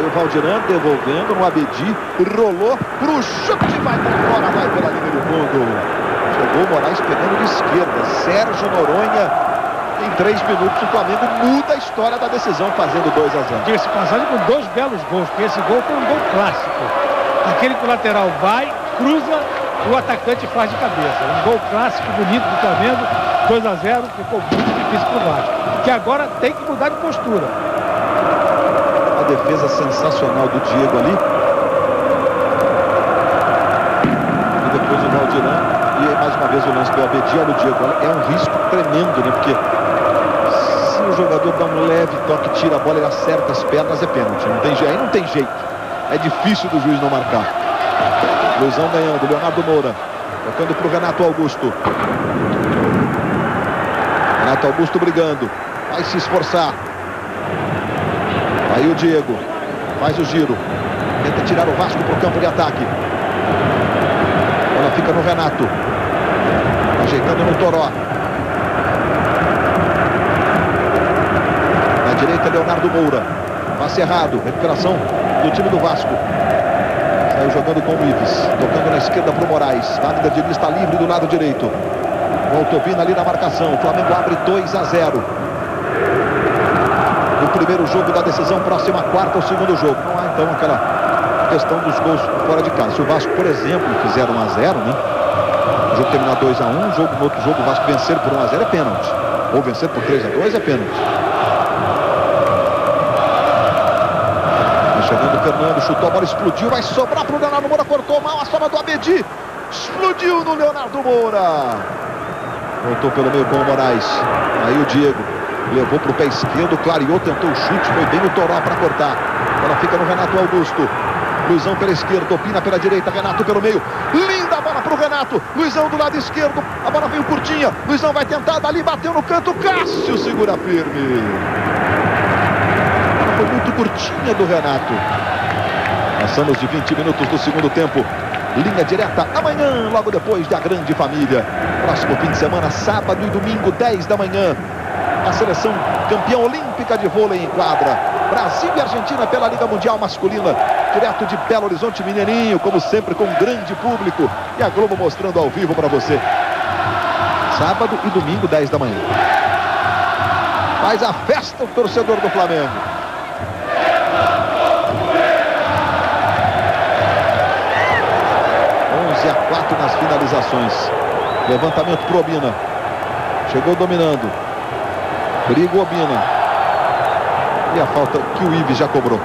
Aí o Valdirã devolvendo no Abedi. Rolou pro chute. Vai para fora. Vai pela linha do fundo. Chegou o Moraes pegando de esquerda. Sérgio Noronha em três minutos o Flamengo muda a história da decisão, fazendo 2 a 0. Diga-se de passagem com dois belos gols, porque esse gol foi um gol clássico. Aquele que o lateral vai, cruza, o atacante faz de cabeça. Um gol clássico, bonito do Flamengo, 2 a 0 ficou muito difícil para o Vasco. Que agora tem que mudar de postura. Defesa sensacional do Diego ali. E depois o Valdirã. E mais uma vez o lance do Abedi. Olha o Diego. É um risco tremendo, né? Porque se o jogador dá um leve toque, tira a bola, ele acerta as pernas, é pênalti. Não tem, aí não tem jeito. É difícil do juiz não marcar. Luizão ganhando, Leonardo Moura. Tocando para o Renato Augusto. Renato Augusto brigando. Vai se esforçar. Aí o Diego. Faz o giro. Tenta tirar o Vasco para o campo de ataque. Ela fica no Renato. Ajeitando no Toró. Na direita, Leonardo Moura. Passe errado. Recuperação do time do Vasco. Saiu jogando com o Ives. Tocando na esquerda para o Moraes. Wagner Diniz está livre do lado direito. Voltou vindo ali na marcação. O Flamengo abre 2 a 0. Primeiro jogo da decisão, próxima quarta ou segundo jogo. Não há então aquela questão dos gols fora de casa. Se o Vasco, por exemplo, fizer 1 a 0, né? O jogo terminar 2 a 1, jogo, no outro jogo o Vasco vencer por 1 a 0 é pênalti. Ou vencer por 3 a 2 é pênalti. Vai chegando o Fernando, chutou, a bola explodiu, vai sobrar para o Leonardo Moura, cortou mal a sobra do Abedi. Explodiu no Leonardo Moura. Voltou pelo meio com o Moraes. Aí o Diego levou para o pé esquerdo, clareou, tentou o chute, foi bem o Toró para cortar. Ela fica no Renato Augusto. Luizão pela esquerda, opina pela direita, Renato pelo meio. Linda a bola para o Renato. Luizão do lado esquerdo, a bola veio curtinha. Luizão vai tentar, dali bateu no canto. Cássio segura firme. A bola foi muito curtinha do Renato. Passamos de 20 minutos do segundo tempo. Linha direta amanhã, logo depois da grande família. Próximo fim de semana, sábado e domingo, 10 da manhã. A seleção campeã olímpica de vôlei em quadra. Brasil e Argentina pela Liga Mundial Masculina. Direto de Belo Horizonte, Mineirinho, como sempre, com um grande público. E a Globo mostrando ao vivo para você. Sábado e domingo, 10 da manhã. Faz a festa o torcedor do Flamengo. a 4 nas finalizações. Levantamento pro Obina. Chegou dominando. Briga o Obina. E a falta que o Ives já cobrou.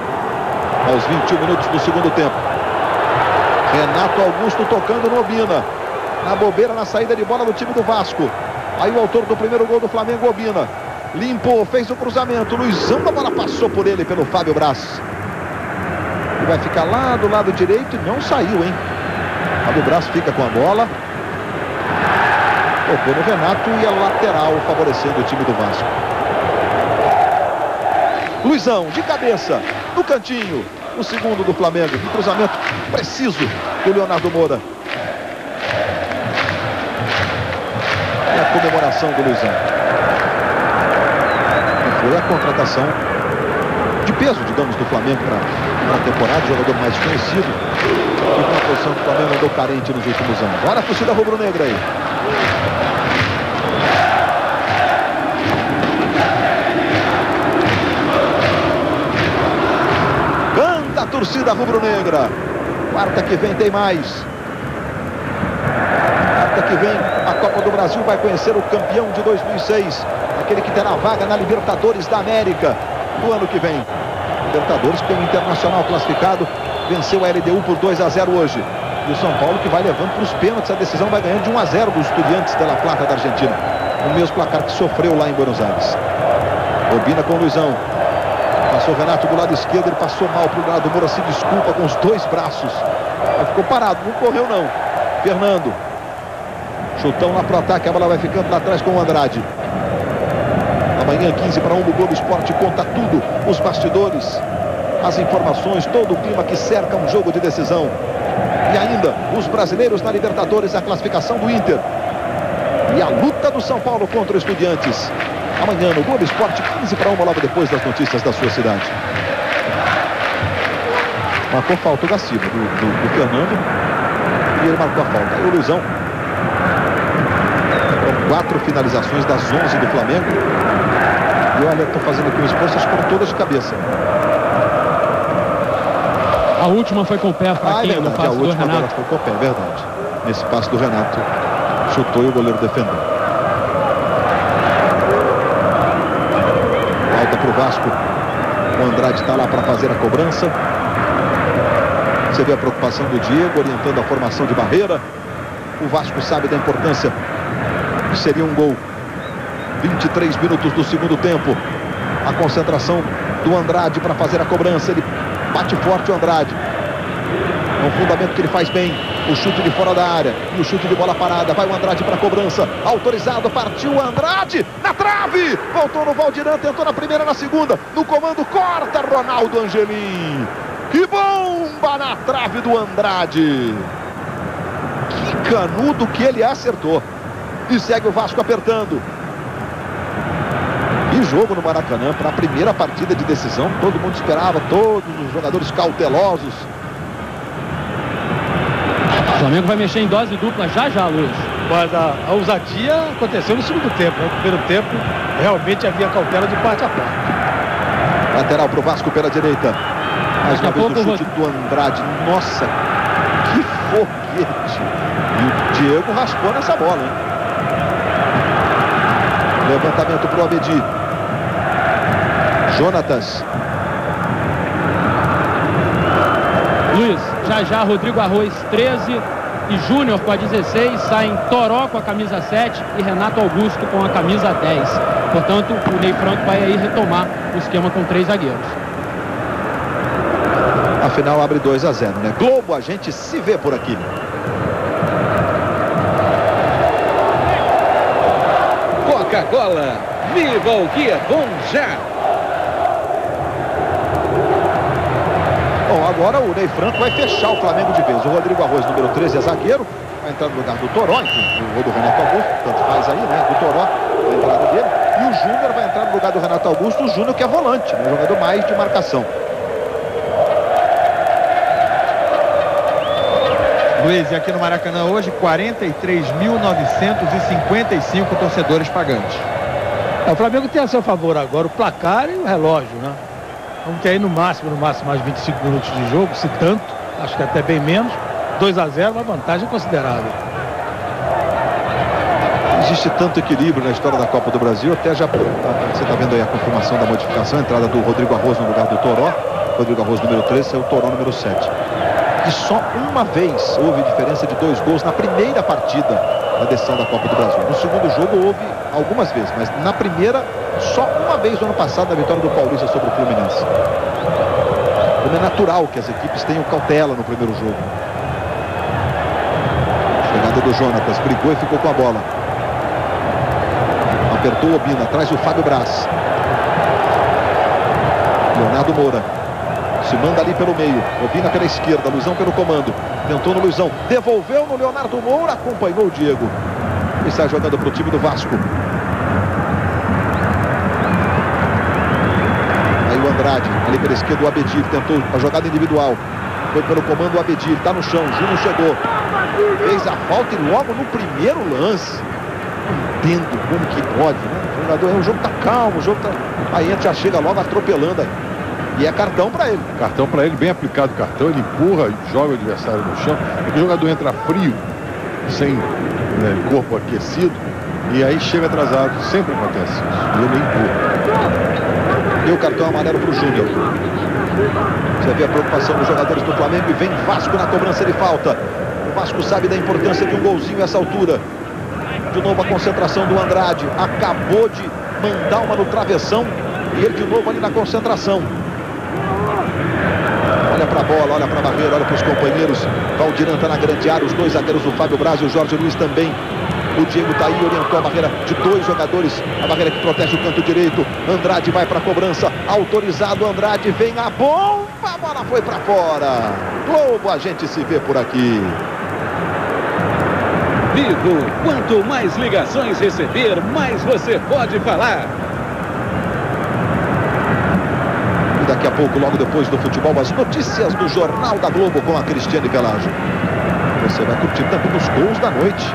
Aos 21 minutos do segundo tempo. Renato Augusto tocando no Obina. Na bobeira na saída de bola do time do Vasco. Aí o autor do primeiro gol do Flamengo, Obina. Limpou, fez o cruzamento. Luizão da bola passou por ele pelo Fábio Braz. E vai ficar lá do lado direito não saiu, hein? Fábio Braz fica com a bola. Tocou no Renato e a lateral favorecendo o time do Vasco. Luizão, de cabeça, no cantinho. O segundo do Flamengo. Um cruzamento preciso do Leonardo Moura. É a comemoração do Luizão. E foi a contratação de peso, digamos, do Flamengo para a temporada. Jogador mais conhecido. E a posição que o Flamengo andou carente nos últimos anos. Olha a torcida rubro-negra aí. Canta a torcida rubro-negra. Quarta que vem tem mais. Quarta que vem a Copa do Brasil vai conhecer o campeão de 2006. Aquele que terá vaga na Libertadores da América do ano que vem. Libertadores tem o Internacional classificado. Venceu a LDU por 2 a 0 hoje. E o São Paulo que vai levando para os pênaltis. A decisão vai ganhando de 1 a 0 dos estudiantes da La Plata da Argentina. O mesmo placar que sofreu lá em Buenos Aires. Obina com o Luizão. Passou o Renato do lado esquerdo. Ele passou mal para o lado. Moura se desculpa com os dois braços. Mas ficou parado. Não correu não. Fernando. Chutão lá para o ataque. A bola vai ficando lá atrás com o Andrade. Amanhã, 15 para 1 do Globo Esporte, conta tudo. Os bastidores, as informações, todo o clima que cerca um jogo de decisão. E ainda, os brasileiros na Libertadores, a classificação do Inter. E a luta do São Paulo contra o Estudiantes. Amanhã no Globo Esporte, 15 para 1, logo depois das notícias da sua cidade. Marcou falta o Gaciba do, do, do Fernando. E ele marcou a falta. Aí o Luizão quatro finalizações das 11 do Flamengo. E olha, estou fazendo aqui um esforço, foram todas de cabeça. A última foi com o pé fraquinho ah, é no passe a última do Renato. Foi com o pé, é verdade. Nesse passe do Renato, chutou e o goleiro defendeu. Falta para o Vasco. O Andrade está lá para fazer a cobrança. Você vê a preocupação do Diego, orientando a formação de barreira. O Vasco sabe da importância que seria um gol. 23 minutos do segundo tempo. A concentração do Andrade para fazer a cobrança. Ele bate forte o Andrade. É um fundamento que ele faz bem. O chute de fora da área. E o chute de bola parada. Vai o Andrade para a cobrança. Autorizado. Partiu o Andrade. Trave. Voltou no Valdirã. Tentou na primeira, na segunda. No comando. Corta Ronaldo Angelim. Que bomba na trave do Andrade. Que canudo que ele acertou. E segue o Vasco apertando. E jogo no Maracanã para a primeira partida de decisão. Todo mundo esperava, todos os jogadores cautelosos. O Flamengo vai mexer em dose dupla já já, Luiz. Mas a, a ousadia aconteceu no segundo tempo. Né? No primeiro tempo, realmente havia cautela de parte a parte. Lateral para o Vasco pela direita. Mais uma vez o chute do Andrade. Nossa, que foguete. E o Diego raspou nessa bola, hein? Levantamento para o Abedi. Jonatas. Luiz, já já Rodrigo Arroz 13 e Júnior com a 16, saem Toró com a camisa 7 e Renato Augusto com a camisa 10. Portanto, o Ney Franco vai aí retomar o esquema com três zagueiros. Afinal, abre 2 a 0, né? Globo, a gente se vê por aqui. Coca-Cola. Viva o que é bom já! Bom, agora o Ney Franco vai fechar o Flamengo de vez. O Rodrigo Arroz, número 13, é zagueiro. Vai entrar no lugar do Toró, enfim, ou do Renato Augusto, tanto faz aí, né? Do Toró, a entrada dele. E o Júnior vai entrar no lugar do Renato Augusto, o Júnior que é volante, né? Jogador mais de marcação. Luiz, e aqui no Maracanã hoje, 43.955 torcedores pagantes. É, o Flamengo tem a seu favor agora o placar e o relógio, né? Vamos ter aí no máximo, no máximo mais 25 minutos de jogo, se tanto, acho que até bem menos. 2 a 0 uma vantagem considerável. Existe tanto equilíbrio na história da Copa do Brasil, até já você está vendo aí a confirmação da modificação, a entrada do Rodrigo Arroz no lugar do Toró. Rodrigo Arroz número 13, é o Toró número 7. E só uma vez houve diferença de dois gols na primeira partida da decisão da Copa do Brasil. No segundo jogo houve algumas vezes, mas na primeira, só uma vez no ano passado, na vitória do Paulista sobre o Fluminense. Como é natural que as equipes tenham cautela no primeiro jogo. Chegada do Jonatas, brigou e ficou com a bola. Apertou o Obina, traz o Fábio Braz. Leonardo Moura. Se manda ali pelo meio. Obina pela esquerda, Luizão pelo comando. Tentou no Luizão. Devolveu no Leonardo Moura. Acompanhou o Diego. E sai jogando para o time do Vasco. Aí o Andrade, ali pela esquerda o Abedir. Tentou a jogada individual. Foi pelo comando o Abedir. Está no chão. Júnior chegou. Fez a falta e logo no primeiro lance. Não entendo como que pode, né? O jogador, o jogo tá calmo, o jogo tá. Aí já chega logo atropelando aí. E é cartão para ele. Cartão para ele, bem aplicado o cartão, ele empurra joga o adversário no chão. O jogador entra frio, sem né, corpo aquecido, e aí chega atrasado. Sempre acontece isso. E ele empurra. Deu cartão amarelo para o Júnior. Você vê a preocupação dos jogadores do Flamengo e vem Vasco na cobrança de falta. O Vasco sabe da importância de um golzinho essa altura. De novo a concentração do Andrade. Acabou de mandar uma no travessão. E ele de novo ali na concentração. Olha para a bola, olha para a barreira, olha para os companheiros. Valdirão está na grande área, os dois zagueiros, o Fábio Braz e o Jorge Luiz também. O Diego está aí, orientou a barreira de dois jogadores. A barreira que protege o canto direito. Andrade vai para a cobrança. Autorizado, Andrade vem a bomba. A bola foi para fora. Globo, a gente se vê por aqui. Vivo, quanto mais ligações receber, mais você pode falar. E daqui a pouco, logo depois do futebol, as notícias do Jornal da Globo com a Cristiane Pelagio. Você vai curtir também os gols da noite.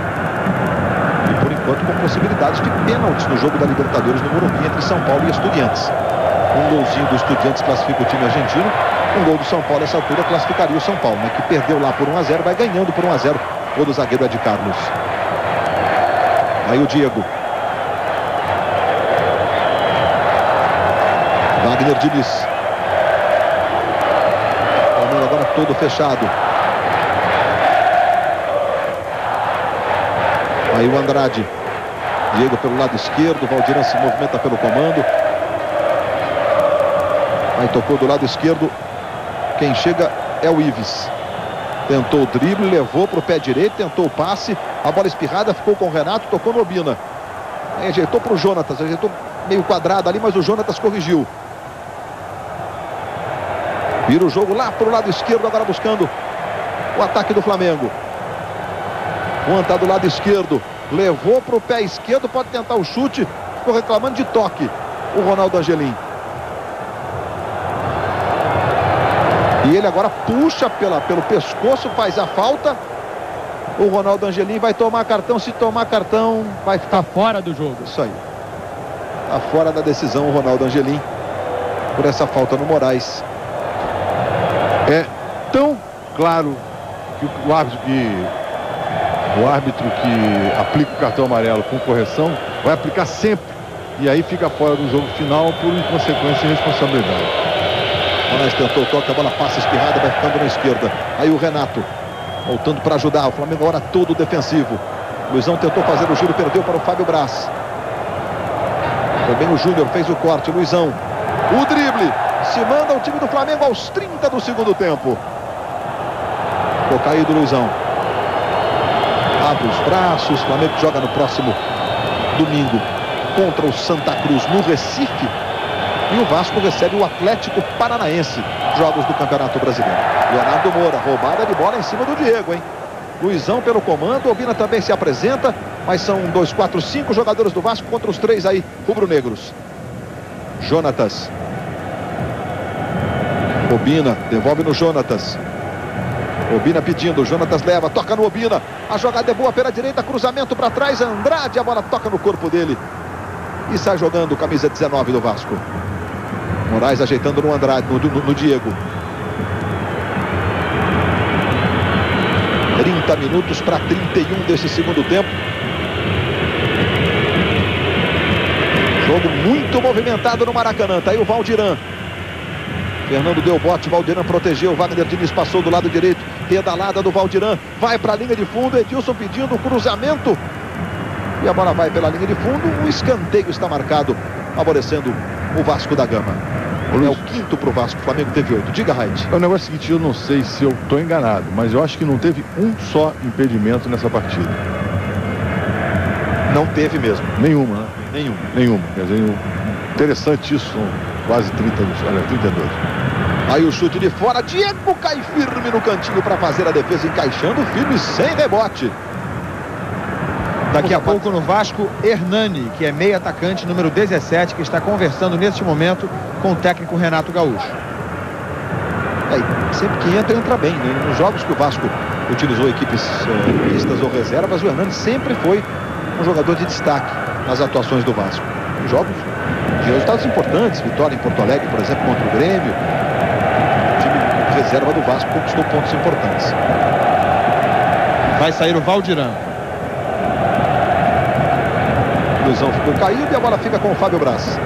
Enquanto com possibilidades de pênaltis no jogo da Libertadores no Morumbi entre São Paulo e Estudiantes. Um golzinho do Estudiantes classifica o time argentino. Um gol do São Paulo nessa altura classificaria o São Paulo, né, que perdeu lá por 1 a 0, vai ganhando por 1 a 0 o do zagueiro Ed Carlos. Aí o Diego. Wagner Diniz. Palmeiras agora todo fechado. Aí o Andrade. Diego pelo lado esquerdo. Valdirão se movimenta pelo comando. Aí tocou do lado esquerdo. Quem chega é o Ives. Tentou o drible, levou para o pé direito, tentou o passe. A bola espirrada ficou com o Renato, tocou no Obina. Aí ajeitou para o Jonatas, ajeitou meio quadrado ali, mas o Jonatas corrigiu. Vira o jogo lá para o lado esquerdo, agora buscando o ataque do Flamengo. Juan está do lado esquerdo, levou para o pé esquerdo, pode tentar o chute, ficou reclamando de toque. O Ronaldo Angelim. E ele agora puxa pela, pelo pescoço, faz a falta. O Ronaldo Angelim vai tomar cartão. Se tomar cartão, vai ficar fora do jogo. Isso aí. Está fora da decisão o Ronaldo Angelim por essa falta no Moraes. É tão claro que o árbitro que o árbitro que aplica o cartão amarelo com correção vai aplicar sempre. E aí fica fora do jogo final por inconsequência e responsabilidade. Moraes tentou toque, a bola passa espirrada, vai ficando na esquerda. Aí o Renato, voltando para ajudar. O Flamengo agora todo defensivo. Luizão tentou fazer o giro, perdeu para o Fábio Braz. Também o Júnior fez o corte. Luizão, o drible. Se manda o time do Flamengo aos 30 do segundo tempo. Ficou caído Luizão. Abre os braços. O Flamengo joga no próximo domingo contra o Santa Cruz no Recife. E o Vasco recebe o Atlético Paranaense jogos do Campeonato Brasileiro. Leonardo Moura, roubada de bola em cima do Diego, hein? Luizão pelo comando, Obina também se apresenta, mas são dois, quatro, cinco jogadores do Vasco contra os três aí, rubro-negros. Jonatas. Obina, devolve no Jonatas. Obina pedindo, Jonatas leva, toca no Obina. A jogada é boa pela direita, cruzamento para trás, Andrade, a bola toca no corpo dele. E sai jogando camisa 19 do Vasco. Moraes ajeitando no Andrade, no, no, no Diego. 30 minutos para 31 desse segundo tempo. Jogo muito movimentado no Maracanã. Tá aí o Valdiran. Fernando deu bote, Valdiran protegeu. Wagner Diniz passou do lado direito. Pedalada do Valdiran. Vai para a linha de fundo. Edilson pedindo o cruzamento. E a bola vai pela linha de fundo. O escanteio está marcado, favorecendo o Vasco da Gama. É o quinto para o Vasco. O Flamengo teve oito. Diga, Raid. É o negócio seguinte, eu não sei se eu estou enganado, mas eu acho que não teve um só impedimento nessa partida. Não teve mesmo. Nenhuma, né? Nenhum. Nenhuma. Quer dizer, interessante isso, quase 30, olha, 32. Aí o chute de fora, Diego cai firme no cantinho para fazer a defesa, encaixando firme, sem rebote. Daqui a pouco no Vasco, Hernani, que é meio atacante, número 17, que está conversando neste momento com o técnico Renato Gaúcho. É, sempre que entra, entra bem. Né? Nos jogos que o Vasco utilizou equipes uh, mistas ou reservas, o Hernani sempre foi um jogador de destaque nas atuações do Vasco. Em jogos de resultados importantes, vitória em Porto Alegre, por exemplo, contra o Grêmio. Reserva do Vasco conquistou pontos importantes. Vai sair o Valdiran. Luizão ficou caído e a bola fica com o Fábio Braz.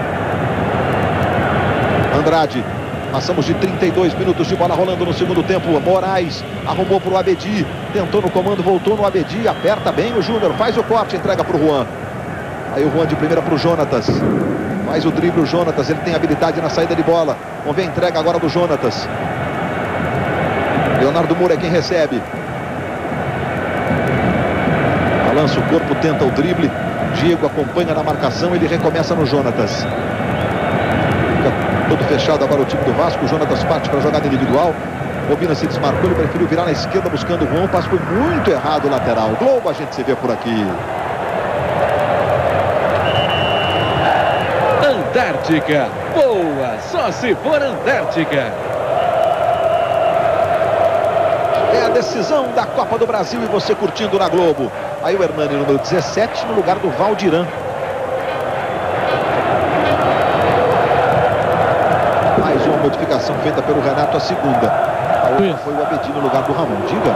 Andrade. Passamos de 32 minutos de bola rolando no segundo tempo. Moraes arrumou para o Abedi. Tentou no comando, voltou no Abedi. Aperta bem o Júnior. Faz o corte, entrega para o Juan. Aí o Juan de primeira para o Jonatas. Faz o drible o Jonatas. Ele tem habilidade na saída de bola. Vamos ver a entrega agora do Jonatas. Leonardo Moura é quem recebe. Balança o corpo, tenta o drible. Diego acompanha na marcação, ele recomeça no Jonatas. Fica todo fechado agora o time do Vasco. O Jonatas parte para a jogada individual. Obina se desmarcou, ele preferiu virar na esquerda buscando o Juan. O passe foi muito errado lateral. Globo a gente se vê por aqui. Antártica. Boa, só se for Antártica. Decisão da Copa do Brasil e você curtindo na Globo. Aí o Hernani, número 17, no lugar do Valdiran. Mais uma modificação feita pelo Renato, a segunda. A outra foi o Abedi no lugar do Ramon. Diga.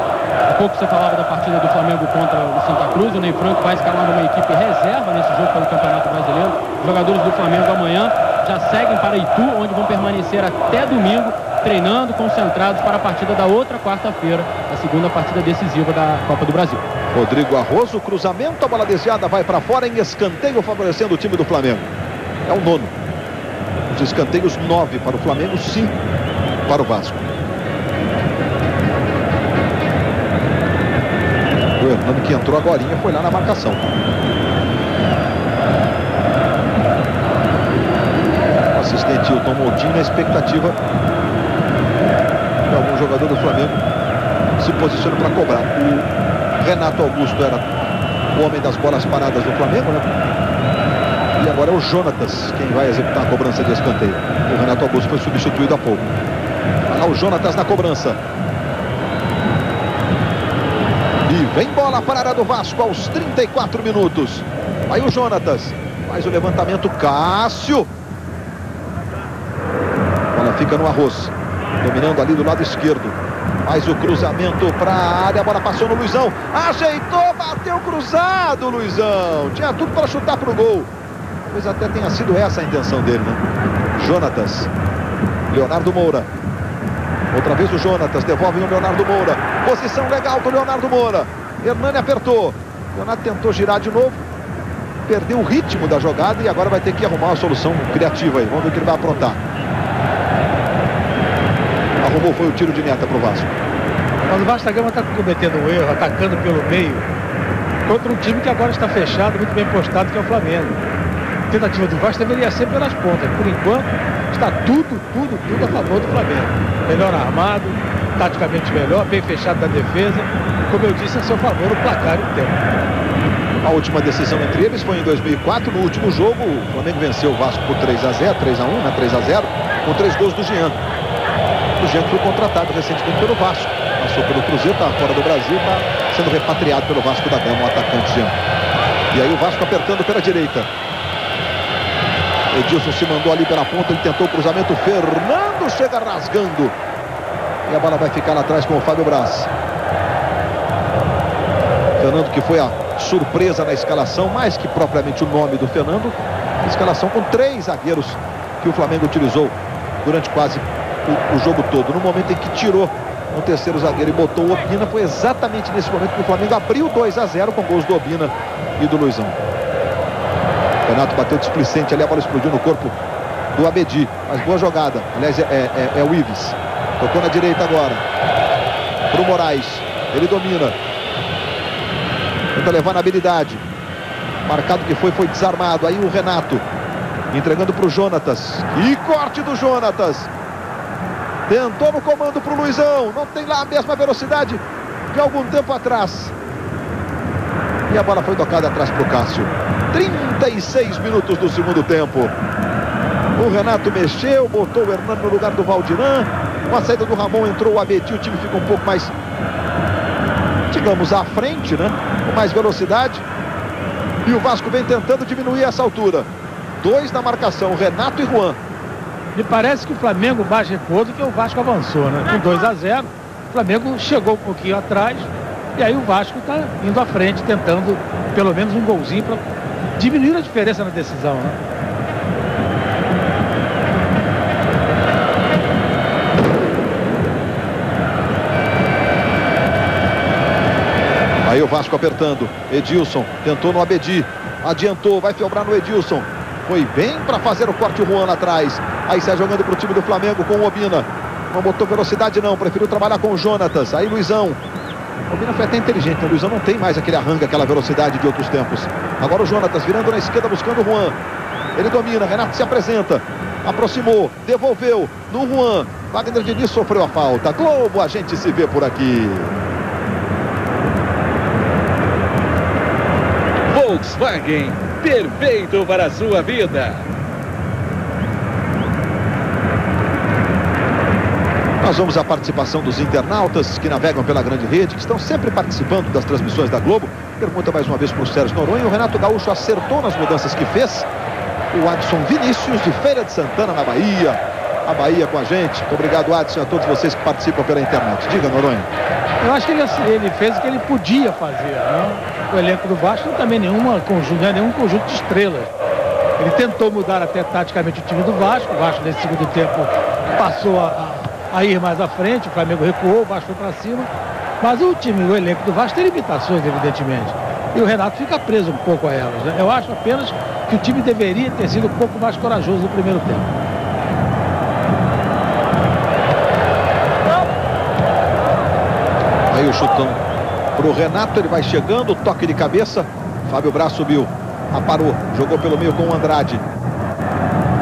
Há pouco você falava da partida do Flamengo contra o Santa Cruz. O Ney Franco vai escalando uma equipe reserva nesse jogo pelo Campeonato Brasileiro. Os jogadores do Flamengo amanhã já seguem para Itu, onde vão permanecer até domingo, treinando, concentrados para a partida da outra quarta-feira, segunda partida decisiva da Copa do Brasil. Rodrigo Arroso, cruzamento, a bola desviada vai para fora em escanteio, favorecendo o time do Flamengo. É o nono. Os escanteios, nove para o Flamengo, cinco para o Vasco. O Hernando que entrou agora foi lá na marcação. O assistente Hilton Moldin na expectativa de algum jogador do Flamengo se posiciona para cobrar. O Renato Augusto era o homem das bolas paradas do Flamengo, né? E agora é o Jonatas quem vai executar a cobrança de escanteio. O Renato Augusto foi substituído há pouco. Vai lá o Jonatas na cobrança. E vem bola para a área do Vasco aos 34 minutos. Aí o Jonatas faz o levantamento. Cássio. A bola fica no arroz. Dominando ali do lado esquerdo. Faz o cruzamento para a área. A bola passou no Luizão. Ajeitou, bateu cruzado, Luizão. Tinha tudo para chutar para o gol. Talvez até tenha sido essa a intenção dele, né? Jonatas. Leonardo Moura. Outra vez o Jonatas. Devolve no Leonardo Moura. Posição legal do Leonardo Moura. Hernani apertou. Leonardo tentou girar de novo. Perdeu o ritmo da jogada e agora vai ter que arrumar uma solução criativa aí. Vamos ver o que ele vai aprontar. Arrumou, foi o tiro de meta para o Vasco. Mas o Vasco da Gama está cometendo um erro, atacando pelo meio, contra um time que agora está fechado, muito bem postado, que é o Flamengo. tentativa do Vasco deveria ser pelas pontas. Por enquanto, está tudo, tudo, tudo a favor do Flamengo. Melhor armado, taticamente melhor, bem fechado da defesa. Como eu disse, a seu favor o placar e o tempo. A última decisão entre eles foi em 2004. No último jogo, o Flamengo venceu o Vasco por 3 a 0 3 a 1 né? 3 a 0 com três gols do Jean. O Jean foi contratado recentemente pelo Vasco. Passou pelo Cruzeiro, está fora do Brasil, está sendo repatriado pelo Vasco da Gama, o atacante Jean. E aí o Vasco apertando pela direita. Edilson se mandou ali pela ponta, ele tentou o cruzamento. Fernando chega rasgando. E a bola vai ficar lá atrás com o Fábio Braz. Fernando que foi a surpresa na escalação, mais que propriamente o nome do Fernando. Escalação com três zagueiros que o Flamengo utilizou durante quase o, jogo todo. No momento em que tirou o terceiro zagueiro e botou o Obina, foi exatamente nesse momento que o Flamengo abriu 2 a 0 com gols do Obina e do Luizão. Renato bateu displicente ali, a bola explodiu no corpo do Abedi. Mas boa jogada. Aliás, é, é, é o Ives. Tocou na direita agora. Pro Moraes. Ele domina. Tenta levar na habilidade. Marcado que foi, foi desarmado. Aí o Renato. Entregando para o Jonatas. E corte do Jonatas. Tentou no comando para o Luizão. Não tem lá a mesma velocidade que algum tempo atrás. E a bola foi tocada atrás para o Cássio. 36 minutos do segundo tempo. O Renato mexeu, botou o Hernando no lugar do Valdiran. Com a saída do Ramon entrou o Abeti, o time fica um pouco mais, digamos, à frente, né? Com mais velocidade. E o Vasco vem tentando diminuir essa altura. Dois na marcação, Renato e Juan. Me parece que o Flamengo mais recuou do que o Vasco avançou, né? Com 2 a 0 o Flamengo chegou um pouquinho atrás. E aí o Vasco está indo à frente, tentando pelo menos um golzinho para diminuir a diferença na decisão, né? Aí o Vasco apertando. Edilson tentou no Abedi. Adiantou, vai filmar no Edilson. Foi bem para fazer o corte o Juan atrás. Aí sai jogando para o time do Flamengo com o Obina. Não botou velocidade não, preferiu trabalhar com o Jonatas. Aí Luizão. O Obina foi até inteligente, né? o Luizão não tem mais aquele arranque, aquela velocidade de outros tempos. Agora o Jonatas virando na esquerda buscando o Juan. Ele domina, Renato se apresenta. Aproximou, devolveu no Juan. Wagner Diniz sofreu a falta. Globo, a gente se vê por aqui. Volkswagen, perfeito para a sua vida. Nós vamos à participação dos internautas que navegam pela grande rede, que estão sempre participando das transmissões da Globo. Pergunta mais uma vez para o Sérgio Noronha. O Renato Gaúcho acertou nas mudanças que fez. O Adson Vinícius, de Feira de Santana, na Bahia. A Bahia com a gente. Muito obrigado, Adson, a todos vocês que participam pela internet. Diga, Noronha. Eu acho que ele, ele fez o que ele podia fazer. Né? O elenco do Vasco não também nenhuma conjunto, não é nenhum conjunto de estrelas. Ele tentou mudar até taticamente o time do Vasco. O Vasco, nesse segundo tempo, passou a, a ir mais à frente. O Flamengo recuou, o foi para cima. Mas o time, o elenco do Vasco tem limitações, evidentemente. E o Renato fica preso um pouco a elas. Né? Eu acho apenas que o time deveria ter sido um pouco mais corajoso no primeiro tempo. Aí o chutão pro Renato, ele vai chegando, toque de cabeça. Fábio Braz subiu, aparou, jogou pelo meio com o Andrade.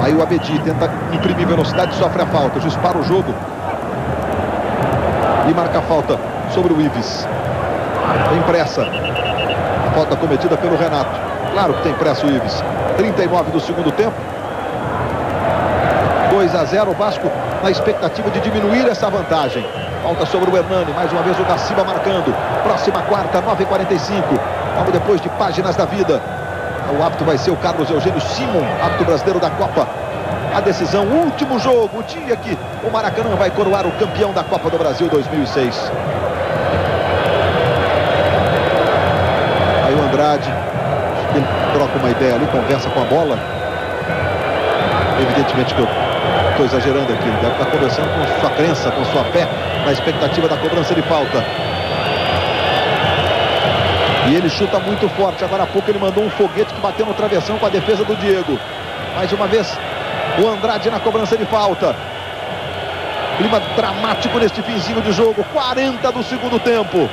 Aí o Abedi tenta imprimir velocidade, sofre a falta. O juiz para o jogo. E marca a falta sobre o Ives. Tem pressa. A falta cometida pelo Renato. Claro que tem pressa o Ives. 39 do segundo tempo. 2 a 0 o Vasco na expectativa de diminuir essa vantagem. Falta sobre o Hernani, mais uma vez o Gaciba marcando. Próxima quarta, 9h45. Logo depois de páginas da vida. O árbitro vai ser o Carlos Eugênio Simon, árbitro brasileiro da Copa. A decisão, último jogo, o dia que o Maracanã vai coroar o campeão da Copa do Brasil 2006. Aí o Andrade, ele troca uma ideia ali, conversa com a bola. Evidentemente que eu estou exagerando aqui, ele deve estar conversando com sua crença, com sua fé, na expectativa da cobrança de falta. E ele chuta muito forte. Agora há pouco ele mandou um foguete que bateu no travessão com a defesa do Diego. Mais uma vez, o Andrade na cobrança de falta. Clima dramático neste finzinho de jogo. 40 do segundo tempo.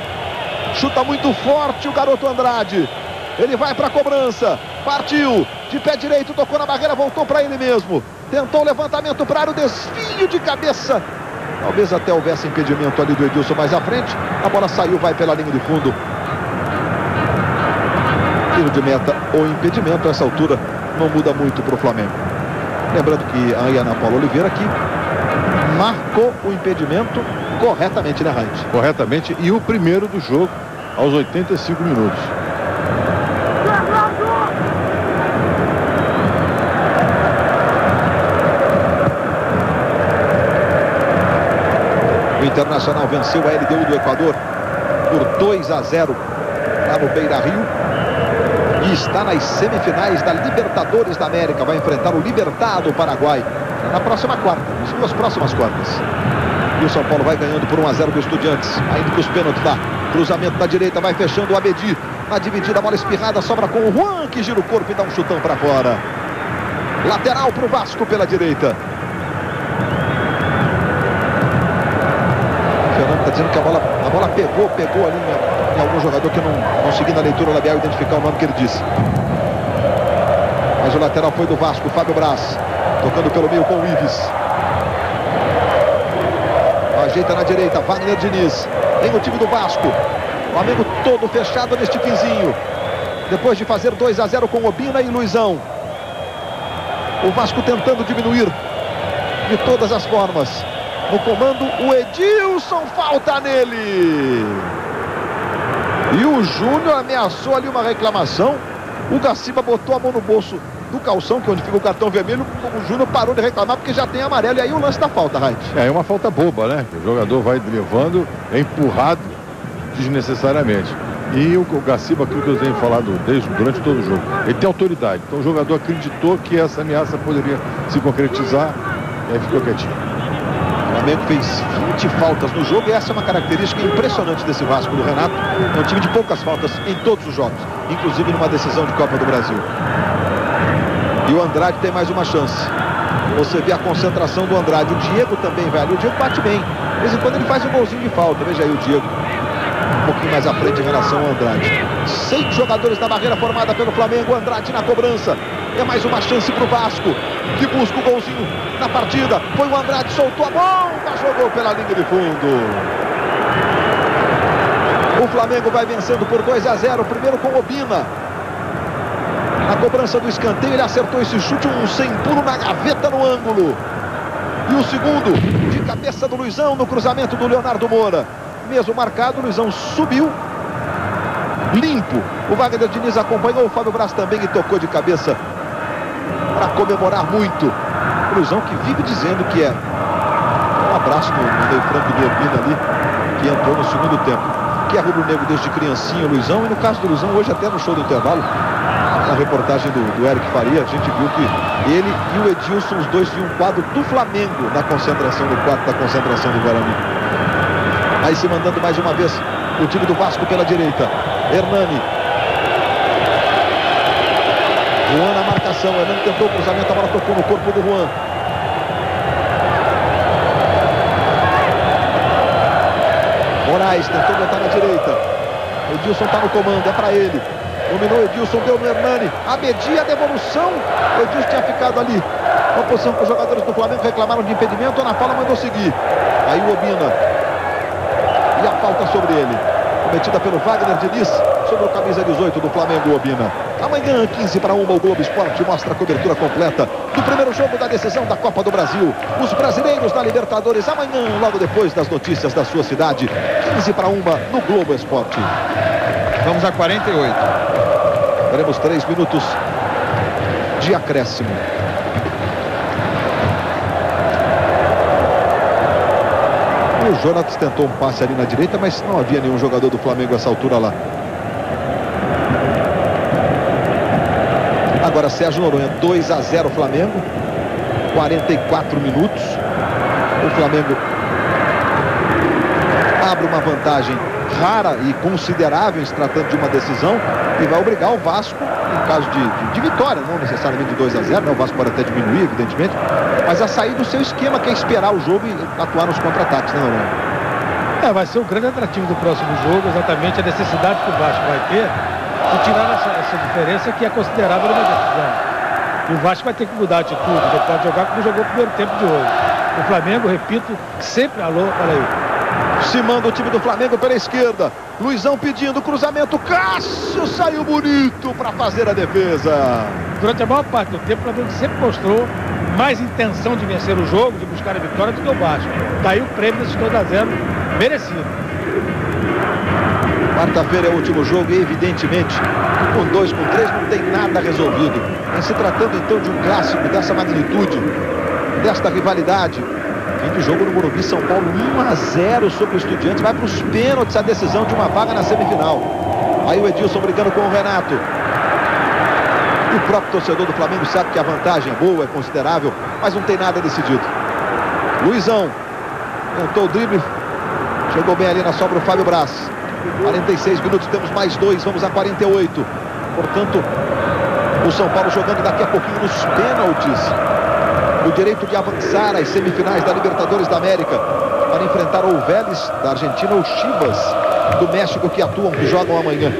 Chuta muito forte o garoto Andrade. Ele vai para a cobrança. Partiu. De pé direito, tocou na barreira, voltou para ele mesmo. Tentou o levantamento para o desvio de cabeça. Talvez até houvesse impedimento ali do Edilson mais à frente. A bola saiu, vai pela linha de fundo. Tiro de meta ou impedimento a essa altura não muda muito para o Flamengo. Lembrando que a Ana Paula Oliveira aqui marcou o impedimento corretamente, né, Heinz? Corretamente. E o primeiro do jogo aos 85 minutos. O Internacional venceu a LDU do Equador por 2 a 0 lá no Beira Rio. E está nas semifinais da Libertadores da América. Vai enfrentar o Libertado Paraguai na próxima quarta, nas duas próximas quartas. E o São Paulo vai ganhando por 1 a 0 do Estudiantes. Ainda para os pênaltis lá. Cruzamento da direita, vai fechando o Abedi. Na dividida, bola espirrada, sobra com o Juan, que gira o corpo e dá um chutão para fora. Lateral para o Vasco pela direita. O Fernando está dizendo que a bola, a bola pegou, pegou ali em, em algum jogador que não conseguindo a leitura labial identificar o nome que ele disse. Mas o lateral foi do Vasco, Fábio Braz. Tocando pelo meio com o Ives. Ajeita na direita, Wagner Diniz. Tem o time do Vasco. O Flamengo todo fechado neste finzinho. Depois de fazer 2 a 0 com Obina e Luizão. O Vasco tentando diminuir de todas as formas. No comando, o Edilson falta nele. E o Júnior ameaçou ali uma reclamação. O Gaciba botou a mão no bolso do calção, que é onde fica o cartão vermelho, o Júnior parou de reclamar porque já tem amarelo. E aí o lance da falta, Raid. É, é uma falta boba, né? O jogador vai levando, é empurrado desnecessariamente. E o, o Gaciba, aquilo que eu tenho falado desde, durante todo o jogo, ele tem autoridade. Então o jogador acreditou que essa ameaça poderia se concretizar e aí ficou quietinho. O Flamengo fez 20 faltas no jogo e essa é uma característica impressionante desse Vasco do Renato. É um time de poucas faltas em todos os jogos, inclusive numa decisão de Copa do Brasil. E o Andrade tem mais uma chance. Você vê a concentração do Andrade. O Diego também, velho. O Diego bate bem. De vez em quando ele faz um golzinho de falta. Veja aí o Diego. Um pouquinho mais à frente em relação ao Andrade. Seis jogadores da barreira formada pelo Flamengo. Andrade na cobrança. É mais uma chance para o Vasco, que busca o golzinho na partida. Foi o Andrade, soltou a bomba, jogou pela linha de fundo. O Flamengo vai vencendo por 2 a 0. Primeiro com Obina. Na cobrança do escanteio, ele acertou esse chute, um sem pulo na gaveta no ângulo. E o segundo, de cabeça do Luizão, no cruzamento do Leonardo Moura. Mesmo marcado, o Luizão subiu. Limpo. O Wagner Diniz acompanhou, o Fábio Braz também e tocou de cabeça para comemorar muito. O Luizão que vive dizendo que é um abraço no, meio franco do Urbina ali, que entrou no segundo tempo. Que é rubro-negro desde criancinha, o Luizão, e no caso do Luizão, hoje até no show do intervalo, reportagem do, do, Eric Faria, a gente viu que ele e o Edilson, os dois tinham um quadro do Flamengo na concentração, no quadro da concentração do Guarani. Aí se mandando mais uma vez o time do Vasco pela direita. Hernani. Juan na marcação. Hernani tentou o cruzamento, a bola tocou no corpo do Juan. Moraes tentou botar na direita. Edilson está no comando, é para ele. Dominou Edilson, deu no Hernani. A media, a devolução. O Edilson tinha ficado ali. Uma posição que os jogadores do Flamengo reclamaram de impedimento. Ana Paula mandou seguir. Aí o Obina. E a falta sobre ele. Cometida pelo Wagner Diniz. Sobre o camisa 18 do Flamengo, Obina. Amanhã, 15 para 1, o Globo Esporte mostra a cobertura completa do primeiro jogo da decisão da Copa do Brasil. Os brasileiros na Libertadores. Amanhã, logo depois das notícias da sua cidade. 15 para 1 no Globo Esporte. Vamos a 48. Teremos três minutos de acréscimo. O Jonatas tentou um passe ali na direita, mas não havia nenhum jogador do Flamengo a essa altura lá. Agora Sérgio Noronha, 2 a 0 Flamengo. 44 minutos. O Flamengo uma vantagem rara e considerável se tratando de uma decisão e vai obrigar o Vasco, em caso de, de, de vitória, não necessariamente de 2 a 0, né? o Vasco pode até diminuir, evidentemente, mas a sair do seu esquema, que é esperar o jogo e atuar nos contra-ataques, né, Leonardo? É, vai ser o grande atrativo do próximo jogo, exatamente a necessidade que o Vasco vai ter Se tirar essa, essa diferença que é considerável uma decisão. E o Vasco vai ter que mudar a atitude, não pode jogar como jogou o primeiro tempo de hoje. O Flamengo, repito, sempre alô, olha aí. Se manda o time do Flamengo pela esquerda. Luizão pedindo cruzamento. Cássio saiu bonito para fazer a defesa. Durante a maior parte do tempo, o Flamengo sempre mostrou mais intenção de vencer o jogo, de buscar a vitória do que o Vasco. Daí o prêmio desse 2 a 0 merecido. Quarta-feira é o último jogo e, evidentemente, com dois, com três, não tem nada resolvido. Mas se tratando então de um clássico dessa magnitude, desta rivalidade, fim de jogo no Morumbi, São Paulo 1 a 0 sobre o Estudiantes, vai para os pênaltis a decisão de uma vaga na semifinal. Aí o Edilson brigando com o Renato. O próprio torcedor do Flamengo sabe que a vantagem é boa, é considerável, mas não tem nada decidido. Luizão tentou o drible, chegou bem ali na sobra o Fábio Braz. 46 minutos, temos mais dois, vamos a 48. Portanto, o São Paulo jogando daqui a pouquinho nos pênaltis. O direito de avançar às semifinais da Libertadores da América para enfrentar o Vélez da Argentina ou Chivas do México que atuam, que jogam amanhã.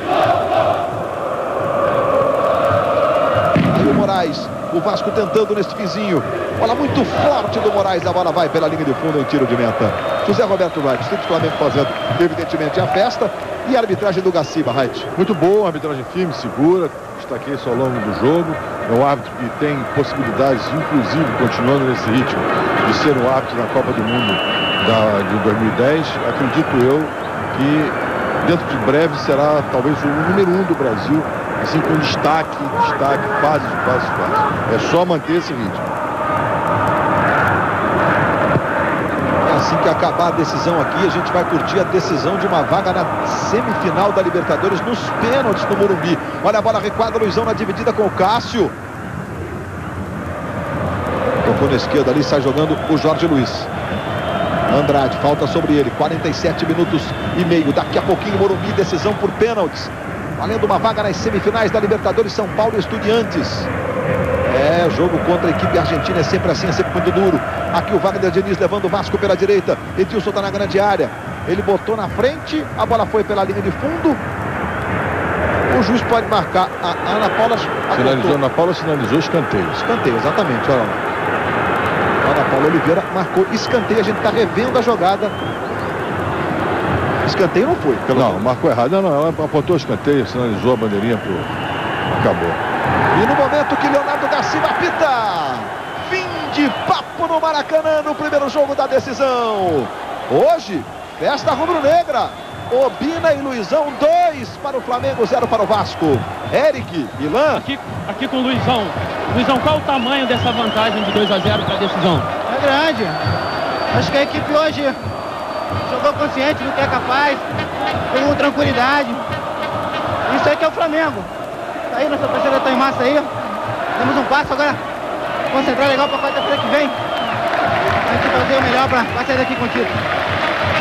Aí o Moraes, o Vasco tentando nesse vizinho. Bola muito forte do Moraes, a bola vai pela linha de fundo em tiro de meta. José Roberto Wright, o Flamengo fazendo, evidentemente, a festa. E a arbitragem do Gaciba, Wright. Muito boa, arbitragem firme, segura. Destaquei isso ao longo do jogo. É um árbitro que tem possibilidades, inclusive, continuando nesse ritmo, de ser um árbitro na Copa do Mundo da, de 2010. Acredito eu que dentro de breve será talvez o número um do Brasil, assim com destaque, destaque, fase de fase, fase. É só manter esse ritmo. Assim que acabar a decisão aqui, a gente vai curtir a decisão de uma vaga na semifinal da Libertadores nos pênaltis no Morumbi. Olha a bola recuada, Luizão na dividida com o Cássio. Tocou na esquerda ali, sai jogando o Jorge Luiz. Andrade, falta sobre ele, 47 minutos e meio. Daqui a pouquinho, Morumbi, decisão por pênaltis. Valendo uma vaga nas semifinais da Libertadores, São Paulo Estudiantes. É, jogo contra a equipe argentina é sempre assim, é sempre muito duro. Aqui o Wagner Diniz levando o Vasco pela direita. Edilson está na grande área. Ele botou na frente, a bola foi pela linha de fundo. O juiz pode marcar. A Ana Paula sinalizou, Ana Paula sinalizou escanteio. Escanteio, exatamente. Olha lá. Ana Paula Oliveira marcou escanteio. A gente está revendo a jogada. Escanteio não foi. Pelo não, marcou errado. Não, não, ela apontou escanteio, sinalizou a bandeirinha pro. Acabou. E no momento que Leonardo da Silva apita, de papo no Maracanã no primeiro jogo da decisão. Hoje, festa rubro-negra. Obina e Luizão, dois para o Flamengo, zero para o Vasco. Eric, Milan. Aqui, aqui com o Luizão. Luizão, qual o tamanho dessa vantagem de 2 a 0 para a decisão? É grande. Acho que a equipe hoje jogou consciente do que é capaz, com tranquilidade. Isso aí que é o Flamengo. Tá aí nossa torcida tá em massa aí. Temos um passo agora. Concentrar legal para quarta-feira que vem. A gente fazer o melhor para sair daqui contigo.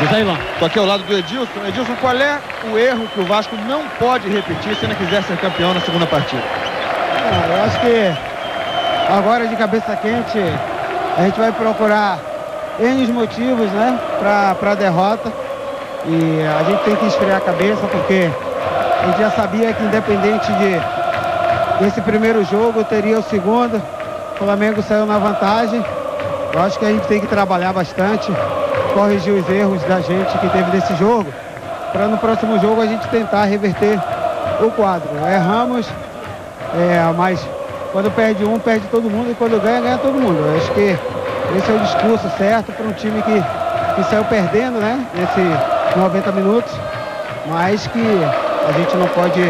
José Ilan. Estou aqui ao lado do Edilson. Edilson, qual é o erro que o Vasco não pode repetir se ainda quiser ser campeão na segunda partida? Ah, eu acho que agora de cabeça quente a gente vai procurar N motivos né, para a derrota. E a gente tem que esfriar a cabeça porque a gente já sabia que independente de, desse primeiro jogo teria o segundo. O Flamengo saiu na vantagem. Eu acho que a gente tem que trabalhar bastante, corrigir os erros da gente que teve nesse jogo, para no próximo jogo a gente tentar reverter o quadro. Erramos, é, mas quando perde um, perde todo mundo, e quando ganha, ganha todo mundo. Eu acho que esse é o discurso certo para um time que, que saiu perdendo, né? Nesses 90 minutos, mas que a gente não pode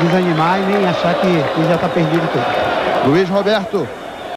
desanimar e nem achar que, que já está perdido tudo. Luiz Roberto.